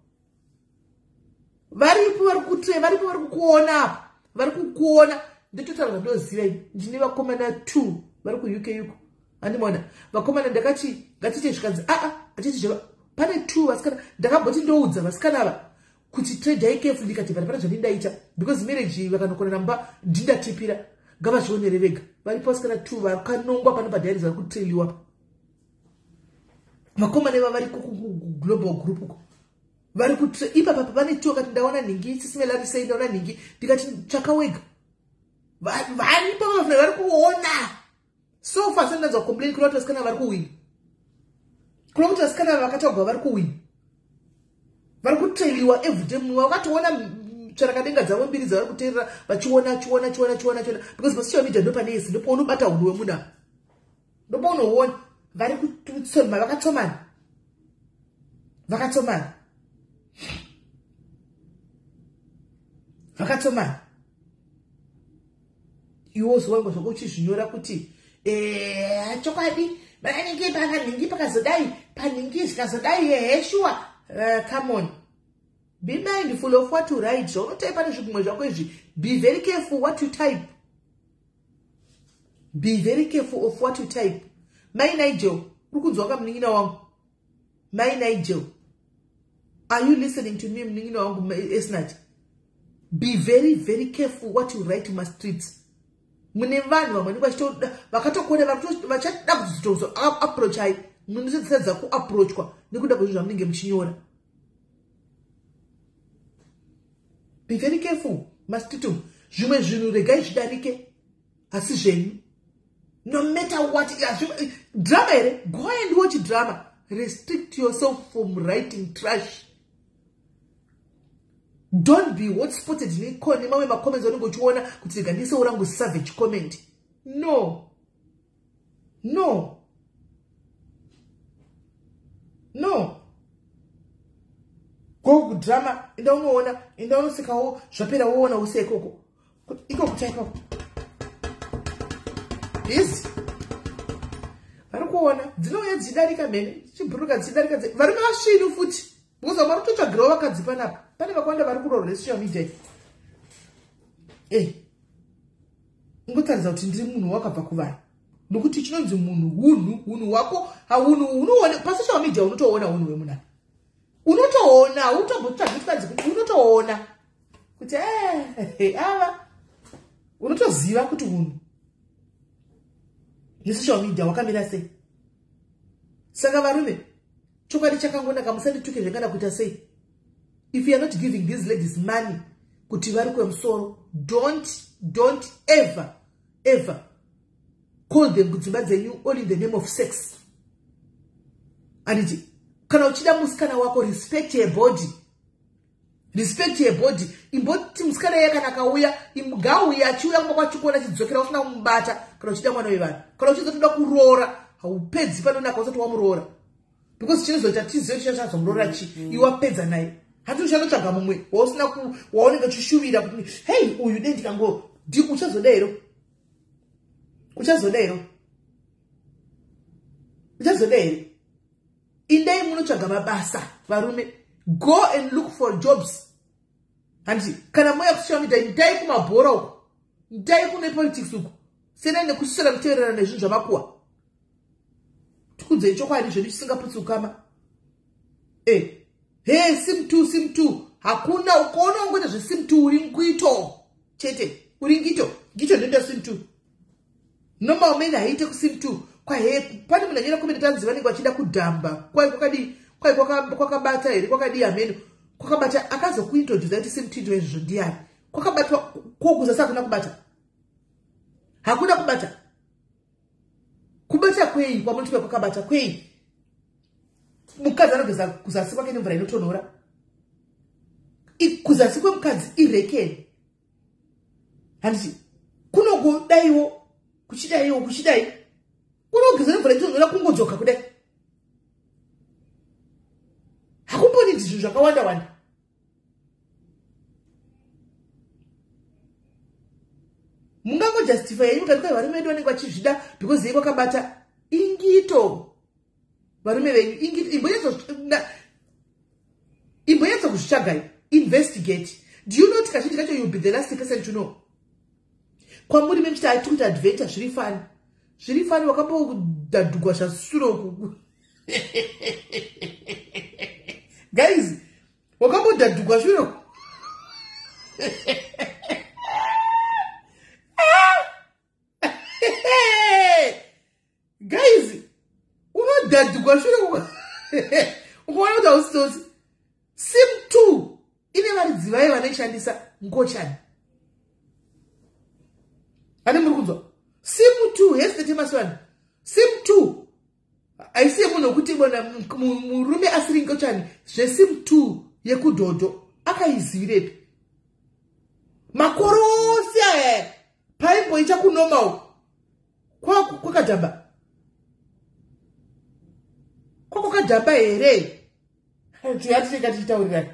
A: varipo vari kutre varipo vari kukuona apa vari kukuona ndoziva ini ndine vakomana two vari kuuk uko handimona vakomana ndakati ngatite zvikanzi aa hatiti zveva pane two vasikana ndakamboti ndoudza vasikana ava kuti tredai kefu ndikati vana pane zvandindaita because marriage vakanokonana mumba ndindatipira ngavazvionere vega varipo vasikana two vakanongwa pano padhairis vari kutrailiwa pa vakomana iva vari kuglobal group uko vari kutre ipapa pane two vakati ndaona nhingi sisimelarisei ndaona nhingi ndikati tsvaka wega varipo vavuna vari kuona. So far sendinanzwa complain kuri vati vasikana vari kuwina kuno kuti vasikana vakatagwa vari kuwina vari kutrailiwa everytime wakatoona tsvarakadenga dzavo mbiri dzavari kuteerera vachiona chiona chiona chiona chiona. Because pasocial media ndopane yesi ndopaunobata unhu wemunhu ava ndopaunoona vari kutsoma vakatsomana. Vakatsomana. Vakatsomana iwo zovangu zvako uchizvinyora kuti eh, chokwadi vanenge pakanhingi pakazodai panhingi zvikazodai yeheshuwa uh, come on. Be mindful of what you write. Zvaunotype pane zvigumwe zvako izvi. Be very careful what you type. Be very careful of what you type. Mai nigel uri kunzwa kamunin'ina wangu. Mai nigel are you listening to me munin'ina wangu esnat? Be very very careful what you write mastreets mune vanhu vamwe nenge vakatokone vachada kuzitozo approachai munosedza kuapproachwa nekuda kwezvi zvamunenge muchinyora. Be very careful mastreetum zvimwe zvinhu regai zvidarike asi zvenyu. No matter what drama here go and watch drama. Restrict yourself from writing trash don't be hotspotted nemamwe macomments anenge uchiona kuti rega ndisewo rangu savage comment. No. No. No. Go kudrama enda unoona enda unosekawo zvapera woona use ikoko ikoko. Chaikoko izi vari kuona dzinouya dzichidarika mhene chibhuruka dzichidarika varume vasvinu futi because vari kutotsvagirawo vakadzi panapa pane vakawanda vari kuroora resocial media e ungotaridza kuti ndiri munhu wakabva kuvanhu nokuti chinonzi munhu unhu unhu hwako haunhu unoone pasocial media unotoona unhu wemunhu unotoona hautombotsvagitikanzi kuti unotoona. Kuti eh, ava. Unotoziva kuti unhu nesocial media wakamira sei? Saka varume chokwadi chakangonaka musandituke zvangada kuita sei? If youare not giving these ladies money kuti vari kwemusoro don't don't ever ever call them kudzimba dzenyu all in the name of sex. Anditi kana uchida musikana wako respect your body. Respect your body. Imboti musikana iye kana akauya ngauya achiuya kumba kwachikona achidzokera usina kumubata kana uchida mwana wevanhu. Kana uchizotoda kuroora haupedzi panonaka usati wamuroora because chinozoita tizive tichazvazomuroora chi iwapedza naye. Hati uchanotsvaga mumwe wausina waunenge uchishuvira kuti hei uyu de ndikango uchazoda hero uchazoda hero uchazoda here indai munotsvaga mabasa varume. Go and look for jobs. Handiti kana moya kusocial media ndai kumabhora uko ndai kune politics uko senai nekusisira kuteerera nezvinhu zvamakuwa tikudzei chokwadi zvedu chisingaputsukama e eh, he sim t sim t hakuna ukaona ungoita zvesim t uri ngito. Chete uri ngito. Ngito ndoita sim t normal men haiite kusim t kwahe pane munhu anyera kumene tanziva nenge vachida kudhamba? Kwai kwakadi kwai kwakabata here? Kwakadi hamene kwakabata akazokuintrodusa kuti simutindo izvozvo ndiani? Kwakabatwa kwokuzasi hakuna kubata? Hakuna kubata kubata kwei? Kwamunotipa kwakabata kwei? Mukadzi anogeza kuzasi kwake nemvura inotonhora. Kuzasi kwemukadzi irekeni. Handiti kunongodaiwo kuchidaiwo kuchidai? Unogeza nemvura inotonhora kungodzoka kudai? Hakumbonidi zvinhu zvakawanda wanda mungangojustify yenyu kati kwai varume vedu vanenge vachizvida because yei kwakabata ingito. Varume venyu imbonyatso kuzvitsvagai. Investigate. Do you not kazhinji kacho youll be the last person to know? Kwamuri memuchiti ati kuti adventure zviri fani. Zviri fani wakambodhadhugwa zvasuroku guys wakambodhadhugwa shuroku guys unodhadhugwa shure ukaona kuti hausitosi sim two ine varidzi vai vanoishandisa ngochani ane muri kunzwa sim two hesitetemasiwani sim two. Haisi yemunhu wekuti bona murume asiri ngochani zvesim two yekudhodho akaizivirepi makorosi aya paimboita kunomawo kwakadhamba kwakwakadhamba here? Tiatinenge tichitaurirani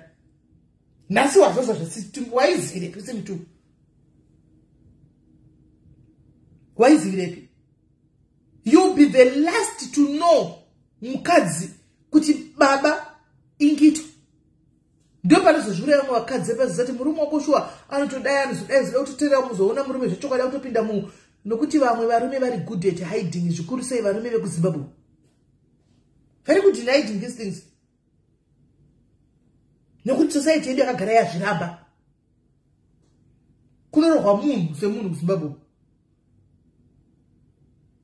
A: nhasi wazvozva zvesitum waizivirepi simtu waizivirepi youll be the last to know mukadzi kuti baba ingito ndo panozozviuraya mumwe vakadzi epazisati murume wako shuwa anotodai anozodai zoda kutoteerera muzoona murume zvechokwadi kutopinda mu nokuti vamwe varume vari good at hiding zvikuru sei varume vekuzimbabwe vari kudiniding these things? Nokuti society yedu yakagara yazviramba. Kunorohwa munhu semunhu kuzimbabwe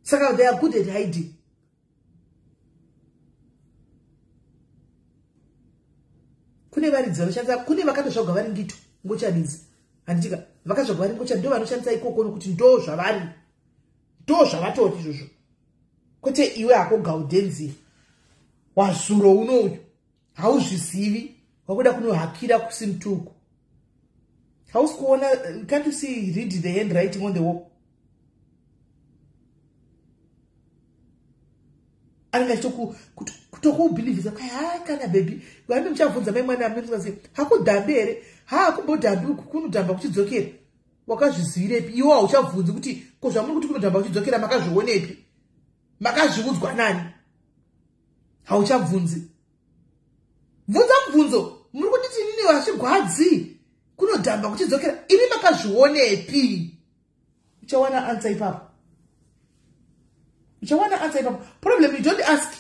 A: saka they are good at hiding. Kune varidzi vanoshandisa kune vakatozvagwa vari ngito ngochadinzi handitika vakazvagwa vari ngocha ndo vanoshandisa ikoko nokuti ndo zvavari ndo zvavatoti izvozvo. Kwete iwe hako gaudenzia wazuro unouyu. Hauzvizivi wakuda kunohakira kusimtuku hausi kuona can't you see read the handwriting on the wall? Anenge achitokuubhilivhisa kai hai kana bebi vambe muchabvunza mai mwana amuasi hakudhambi here? Haakumbodhambi kunodhamba kuchidzokera. Wakazvizivirepi? Iwo hauchabvunzi kuti ko zvamuri kuti kunodhamba kuchidzokera makazvionepi? Makazviudzwa nani hauchabvunzi. Bvunza mubvunzo muri kunditi inini vachigwadzi kunodhamba kuchidzokera imi makazvionepi? Uchawana ansa ipapo. Uchawana ansa ipapo. Problem you don't ask.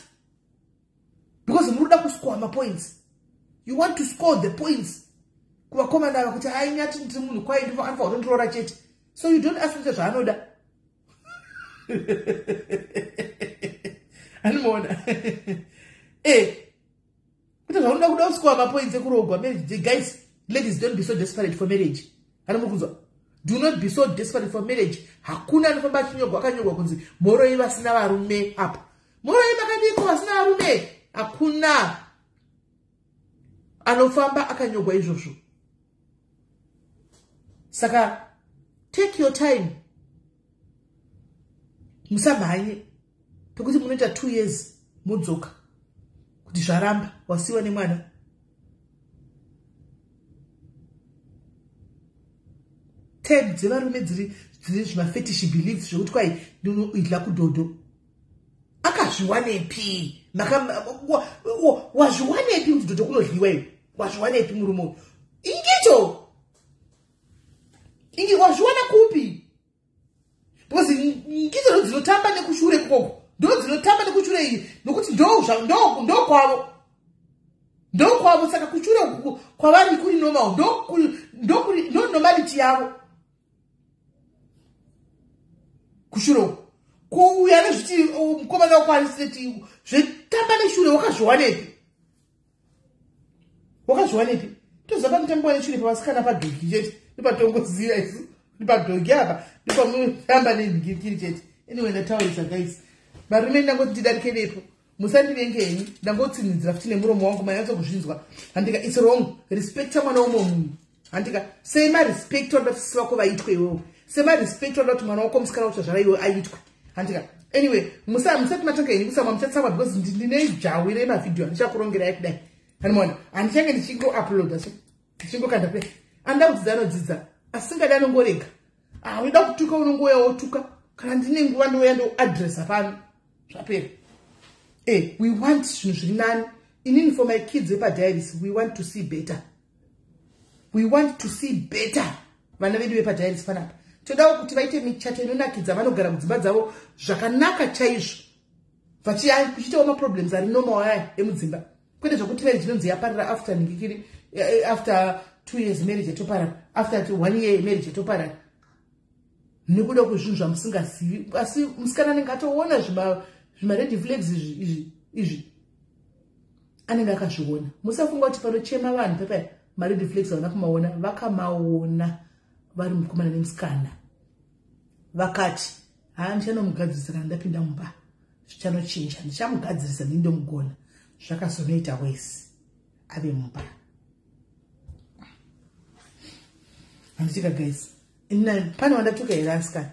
A: Because muri kuda kuscore mapoints you want to score the points. Kuvakomana ava kuti ainyati ndiri munhu kwai anofa kutondiroora chete. So you don't ask mse zvaanoda animaona e kuti zvaunoda kuda kusikowa mapoints ekurogwa guys ladies don't be so desperate for marriage. Ani muri kunzwa do not be so desperate for marriage. Hakuna anofamba achinyogwa akanyogwa kunzi moroi vasina varume apa. Moroi makadiko vasina varume? Hakuna. Anofamba akanyogwa izvozvo. Saka take your time. Musamhanye pekuti munoita two years mudzoka kuti zvaramba wasiwa nemwana. Type dzevarume dziri dziri zvimafetish beliefs zvokuti kwai ndinoidla kudhodho. Akazviwanepi wazviwanepi kuti dhodho kunodliwa iyo? Wazviwanepi murume uyu? Ingicho ingi wazviwana kupi? Because ngidzo ndo dzinotamba nekushure koko ndo dzinotamba nekushure iyi nokuti ndo kwavo. Ndo kwavo saka kushure kwavari kuri normal ndo normality yavo. Kushure uko kuuya nezviti mukomana wakwaniseti zvetamba neshure wakazviwanepi. Wakazviwanepi. Toziva pamutambo waneshure pavasikana padhoki chete nepatongoziva isu nepadhoki apa nepamunotamba nenhingirikiri chete. Anyway ndataurisa guys varume ndangoti musandivengi henyu ndangotsinhidzira futi nemuromo wangu manyatso kuzvinzwa handika its wrong. Respecta mwana womo munhu. Handika semarespecta vanoda kuti sivako vaitwe iwowo semarespecta vanoda kuti mwana wako musikana uchazvara iwe aitwe. Handika anyway musati matanga henyu kusamwa muchatsamwa because ndine jawi remavhidhiyo handichakurongerai kudai hanimona handichange ndichingouploada so ndichingokanda kudai. Anoda kudzidza anodzidza asingadi anongorega. Ah, unoda kutuka unongouya wotuka? Kana ndine nguva ndouya ndoadresa pano zvapera e we want zvinhu zviri nani inini for my kids we want to see better. We want to see better. Vana vedu vepadiaris panapa todawo kuti vaite michato inonakidza vanogara mudzimba dzavo zvakanaka chaizvo vachiitawo maproblems ari normal aya emudzimba kwete zvokuti marriage inonzi yaparara after ningikiri eh, after two years marriage yatoparara after one year marriage yatoparara nekuda kwezvinhu zvamusingazivi asi musikana anenge atoona zvimared flags izvi izvi anenge akazviona. Musafunga kuti panochema vanhu pepa mared flags avana kumaona vakamaona vari mukomana nemusikana. Vakati haa ndichanomugadzirisa kana ndapinda mumba. Zvichanochinja ndichamugadzirisa ndindomugona zvakazonoita wese ave mumba. Handitika guys. Pane wandatuka here asikana?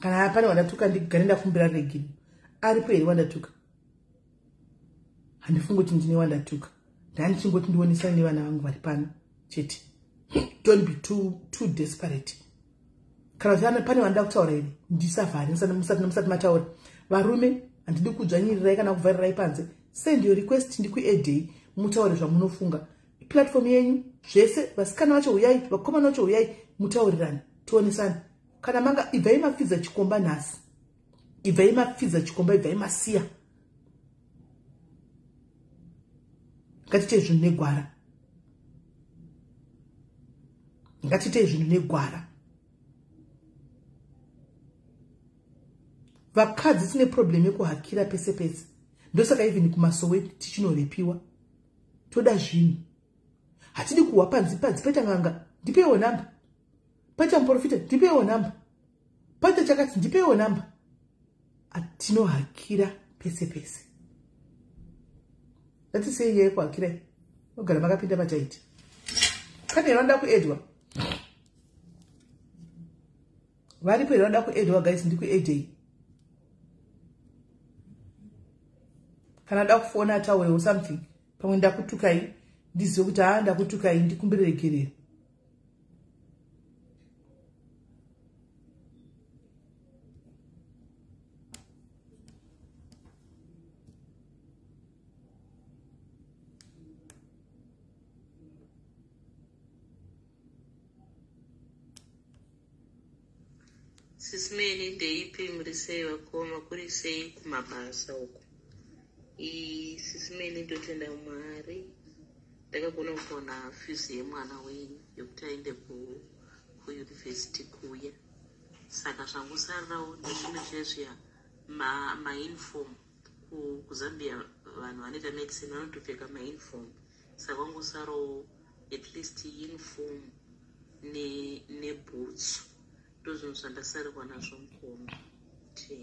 A: Kana pane wandatuka ndigare ndafumbira regini aripo here wandatuka? Handifungi kuti ndine wandatuka. Ndandichingoti ndionesani nevana vangu vari pano chete. Don't be too, too desperate. Kana kuti pane wandida kutaura here? Ndisavhari musati nemusati mataura. Varume handidi kudzvanyirirai kana kuvharirai panze. Send your request ndikuadei mutaure zvamunofunga. Platform yenyu zvese vasikana vacho uyai vakomana vacho uyai mutaurirani tionesani kana manga ibvai mafidza chikomba nhasi ibvai mafidza chikomba ibvai masiya ngatiitei zvinhu negwara. Ngatiitei zvinhu negwara. Vakadzi tine problem yekuhakira pese pese ndosaka even kumasowe tichinorepiwa. Toda zvinhu hatidi kuhwa panzi panzi paita ng'anga ndipeiwo namba. Paita muprofita ndipeiwo namba. Paita chakati ndipeiwo namba atinohakira pese pese. Ngatisei yai kuhakirai ogara makapinda mataiti kane vanoda kuedwa? Varipo here vanoda kuedwa guys ndikuedhei kana da kufona ataurewo something pamwe ndakutukai ndizive kuti haa ndakutukai ndikumbirerekerera
C: sisimeni ndeipi muri sei vakoma kuri sei kumabasa uko sisimeni ndotenda mwari ndakagona kuona fizi yemwana wenyu yekuti aende ku- kuyunivhesiti kuya. Saka zvangosarirawo nezvimwe zvezviya mainform kuzambia vanhu vanoita medicine vanotopfeka mainform saka wangosarawo at least uniform ne- nebhutsu ndo zvinhu zvandasarirwa nazvo mukoma kuti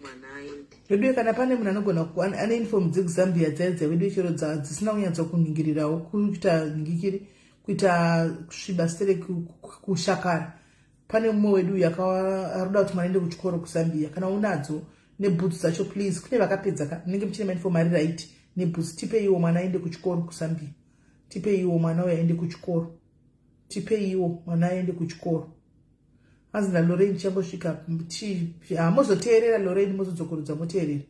C: mwana aende.
A: Vedu kana pane munhu anogona ane ane uniform dzekuzambia dzaya dzavedu chero dzisina kunyatsa kuningirirawo kuita ningikiri kuita kusviba sere ku- ku- kushakara. Pane mumwe wedu uyu arikuda kuti mwana aende kuchikoro kuzambia. Kana unadzo nebhutsu dzacho please kune vakapedza ka munenge muchine mauniform ari right nebhutsu tipeiwo mwana aende kuchikoro kuzambia. Tipeiwo mwana uyo aende kuchikoro. Tipeiwo mwana aende kuchikoro anzi nalorraine chambosvika hamuzoteerera lorraine muzodzokorudza muteerera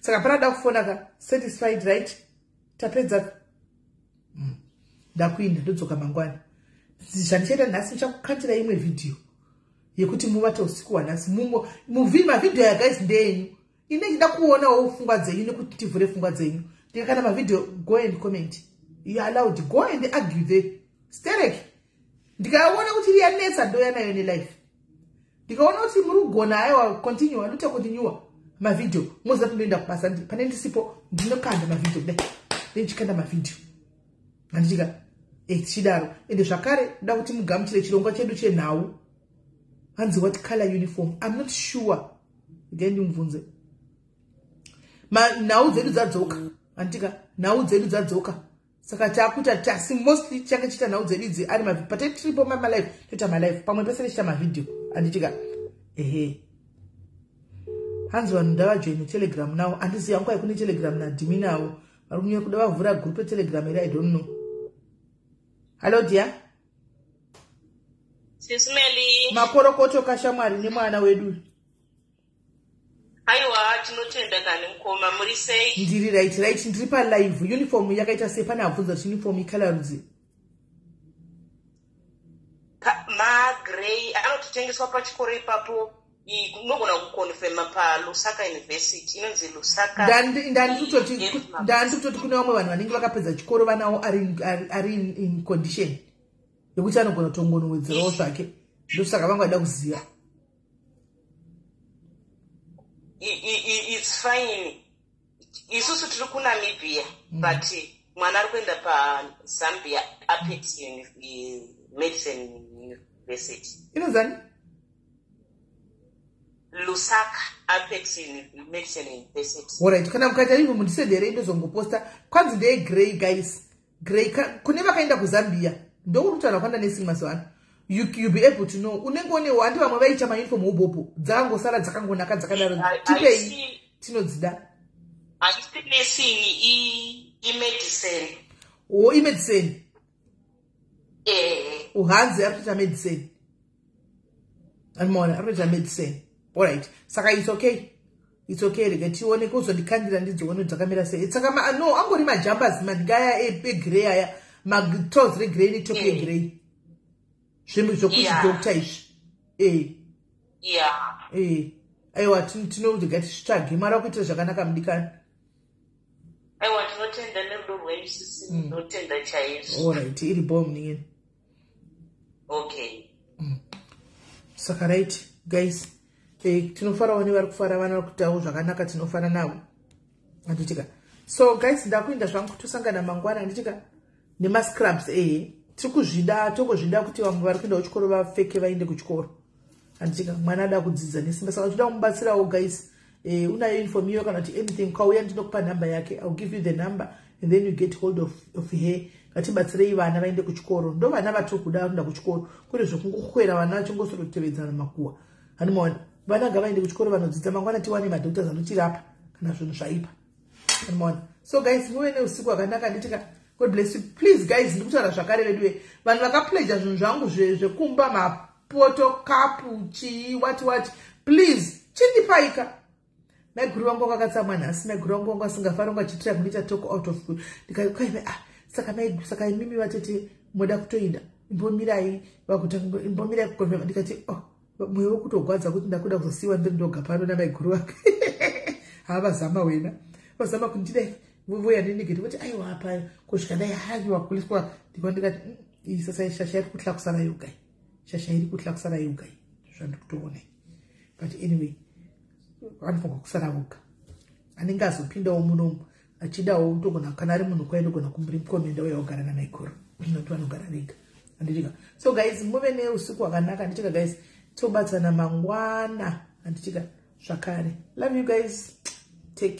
A: saka panada kufona ka satisfied right? Tapedza Mm. ndakuinda ndodzoka mangwana. Zvandichaita nhasi ndichakukandira imwe vhidhiyo yekuti muvate usiku hwanhasi. Mavhidhiyo aya guys ndenyu ine ndida kuonawo pfungwa dzenyu nekuti tivhure pfungwa dzenyu. Ndikakanda mavhidhiyo go and comment. You allowed go and argue the sterek ndikaona kuti riyanetsa ndoya nayo nelife ndikaona kuti muri kugona aiwa continue anoita continua mavhidhiyo moziva kuti ndoenda kubasa pane ndisipo ndinokanda mavhidhiyo kudai ndendichikanda mavhidhiyo handitika tichidaro ende zvakare ndoda kuti mugamuchire chirongwa chedu chenhau. Hanzi what color uniform? I'm not sure. Gai ndimubvunze. Nhau dzedu dzadzoka. Handitika nhau dzedu dzadzoka. Saka takuita tasi mostly tichange chiita nhau dzedu idzi. Ari mavi pate tiripo mamalife toita malife pamwe pese tichita mavhidhiyo handitika ehe. Hanzi vanhu ndavajoine telegram navo? Handiziva nguva yekune telegram nadhimi navo. Vari kunyanya kuda vavhura group retelegram here? I don't know. Hallo dia
C: sisimeli
A: makorokoto kashamwari nemwana wedu.
C: Haiwa tinotenda kani mukoma? Muri sei?
A: Ndiri right right. Ndiri palive. Uniform yakaita sei? Pane abvunza kuti uniform ikala rudzi
C: Magrey anototengeswa pachikoro ipapo. Unogona kukonfema palusaka university inonzi lusaka
A: Ndandi- ndandi kutoti kune vamwe vanhu vanenge vakapedza chikoro vanawo ari in- condition. Yekuti anogona kutongonowedzerawo zvake. Ndosaka vangu vada kuziva
C: I- i- i- its fine. Isusu tiri kunamibhia but mwana ari kuenda pazambia Uni- i- medicine university
A: inozani?
C: Lusaka apex Uni- medicine university
A: orit kana mukaita ivo mundisendere ndozongoposta kwanzi ndeyegrey guys. Grey kune vakaenda kuzambia. Ndokututaura kwanda nesing mazuva ano. You, you be able to know. Unenge unewo handi vamwe vaita mauniform ubopo dzakangosara dzakangonaka dzakadaro. Tipei tinodzida
C: haisi nursing i- imedicine
A: o imedicine
C: eh
A: uhanzi ari kuita medicine. Animaona ari kuita medicine. Allright saka its okay. Its okay rega tione kuzondikandira ndidzione dzakamira sei. Saka no angori majambers mandingaya egrey aya matos regrey netop
C: Mm.
A: yegrey zvinhu zvokuti
C: Yeah.
A: dokta izvi. E e aiwa tin- tinodega tisvitsvage mari akuitira zvakanaka mudikani.
C: Aiwa tinotenda nerudo rwenyu sisi tinotenda chaizvo.
A: Allright iri bom ningeni
C: okay.
A: Saka right guys eh, tinofarawo nevari kufara vana vari kuitawo zvakanaka tinofara navo. Handitika so guys ndakuenda zvangu tosangana mangwana handitika nemascrubs ehe tiri kuzvida tongozvida kuti vamwe vari kuendawo chikoro vapfeke vaende kuchikoro. Handitika mwana ada kudzidza nesimba. Saka toda kumubatsirawo guys eh, unayo uniform iyo kana kuti anything ukauya ndinokupa nhamba yake ill give you the number and then you get hold of, of her ngatibatsirei vana vaende kuchikoro. Ndo vana vatiri kuda kuenda kuchikoro. Kwete zvokungokwera vana vachingosorotevedzana makuwa hanimaona vana ngavaende kuchikoro vanodzidza. Mangwana tiwane madhoktas anotirapa kana zvinhu zvaipa. Hanimaona so guys muve neusiku hwakanaka. Nditika god bless you. Please guys ndiri kutaura zvakare veduwe vanhu vakapleja zvinhu zvangu zve- zvekumba mapoto kapu chii wati wati please chindipaika maiguru vangu vangu akatsamwa nhasi. Maiguru vangu vangu asingafari vangu achitira kundiita talk out of school. Ndikakwaive ah saka saka imimi vatete moda kutoinda. Imbomirai imbomirai kukonfema ndikati oh mweya wokutogwadza kuti ndakuda kuzosiyiwa ndiri ndoga pano namaiguru vangu havazama wena. Vazama kundidai voya ndinige ndikuti aiwa pa kusvika dai haiwa kuliswa ndika ndikati "Mm, sasa shasha iri kutlakusana yogai shasha iri kutlakusana yogai zvandiri kutoonai. But anyway vanofanwa kusara voga anenge azopindawo munomu achidawo togona kana ari munhu kwayi togona kumurikomenda uya ogara namaikoro noti vanogara vega handitika so guys muve neusiku hwakanaka. Handitika guys. Tobatsana mangwana. Handitika zvakare. Love you guys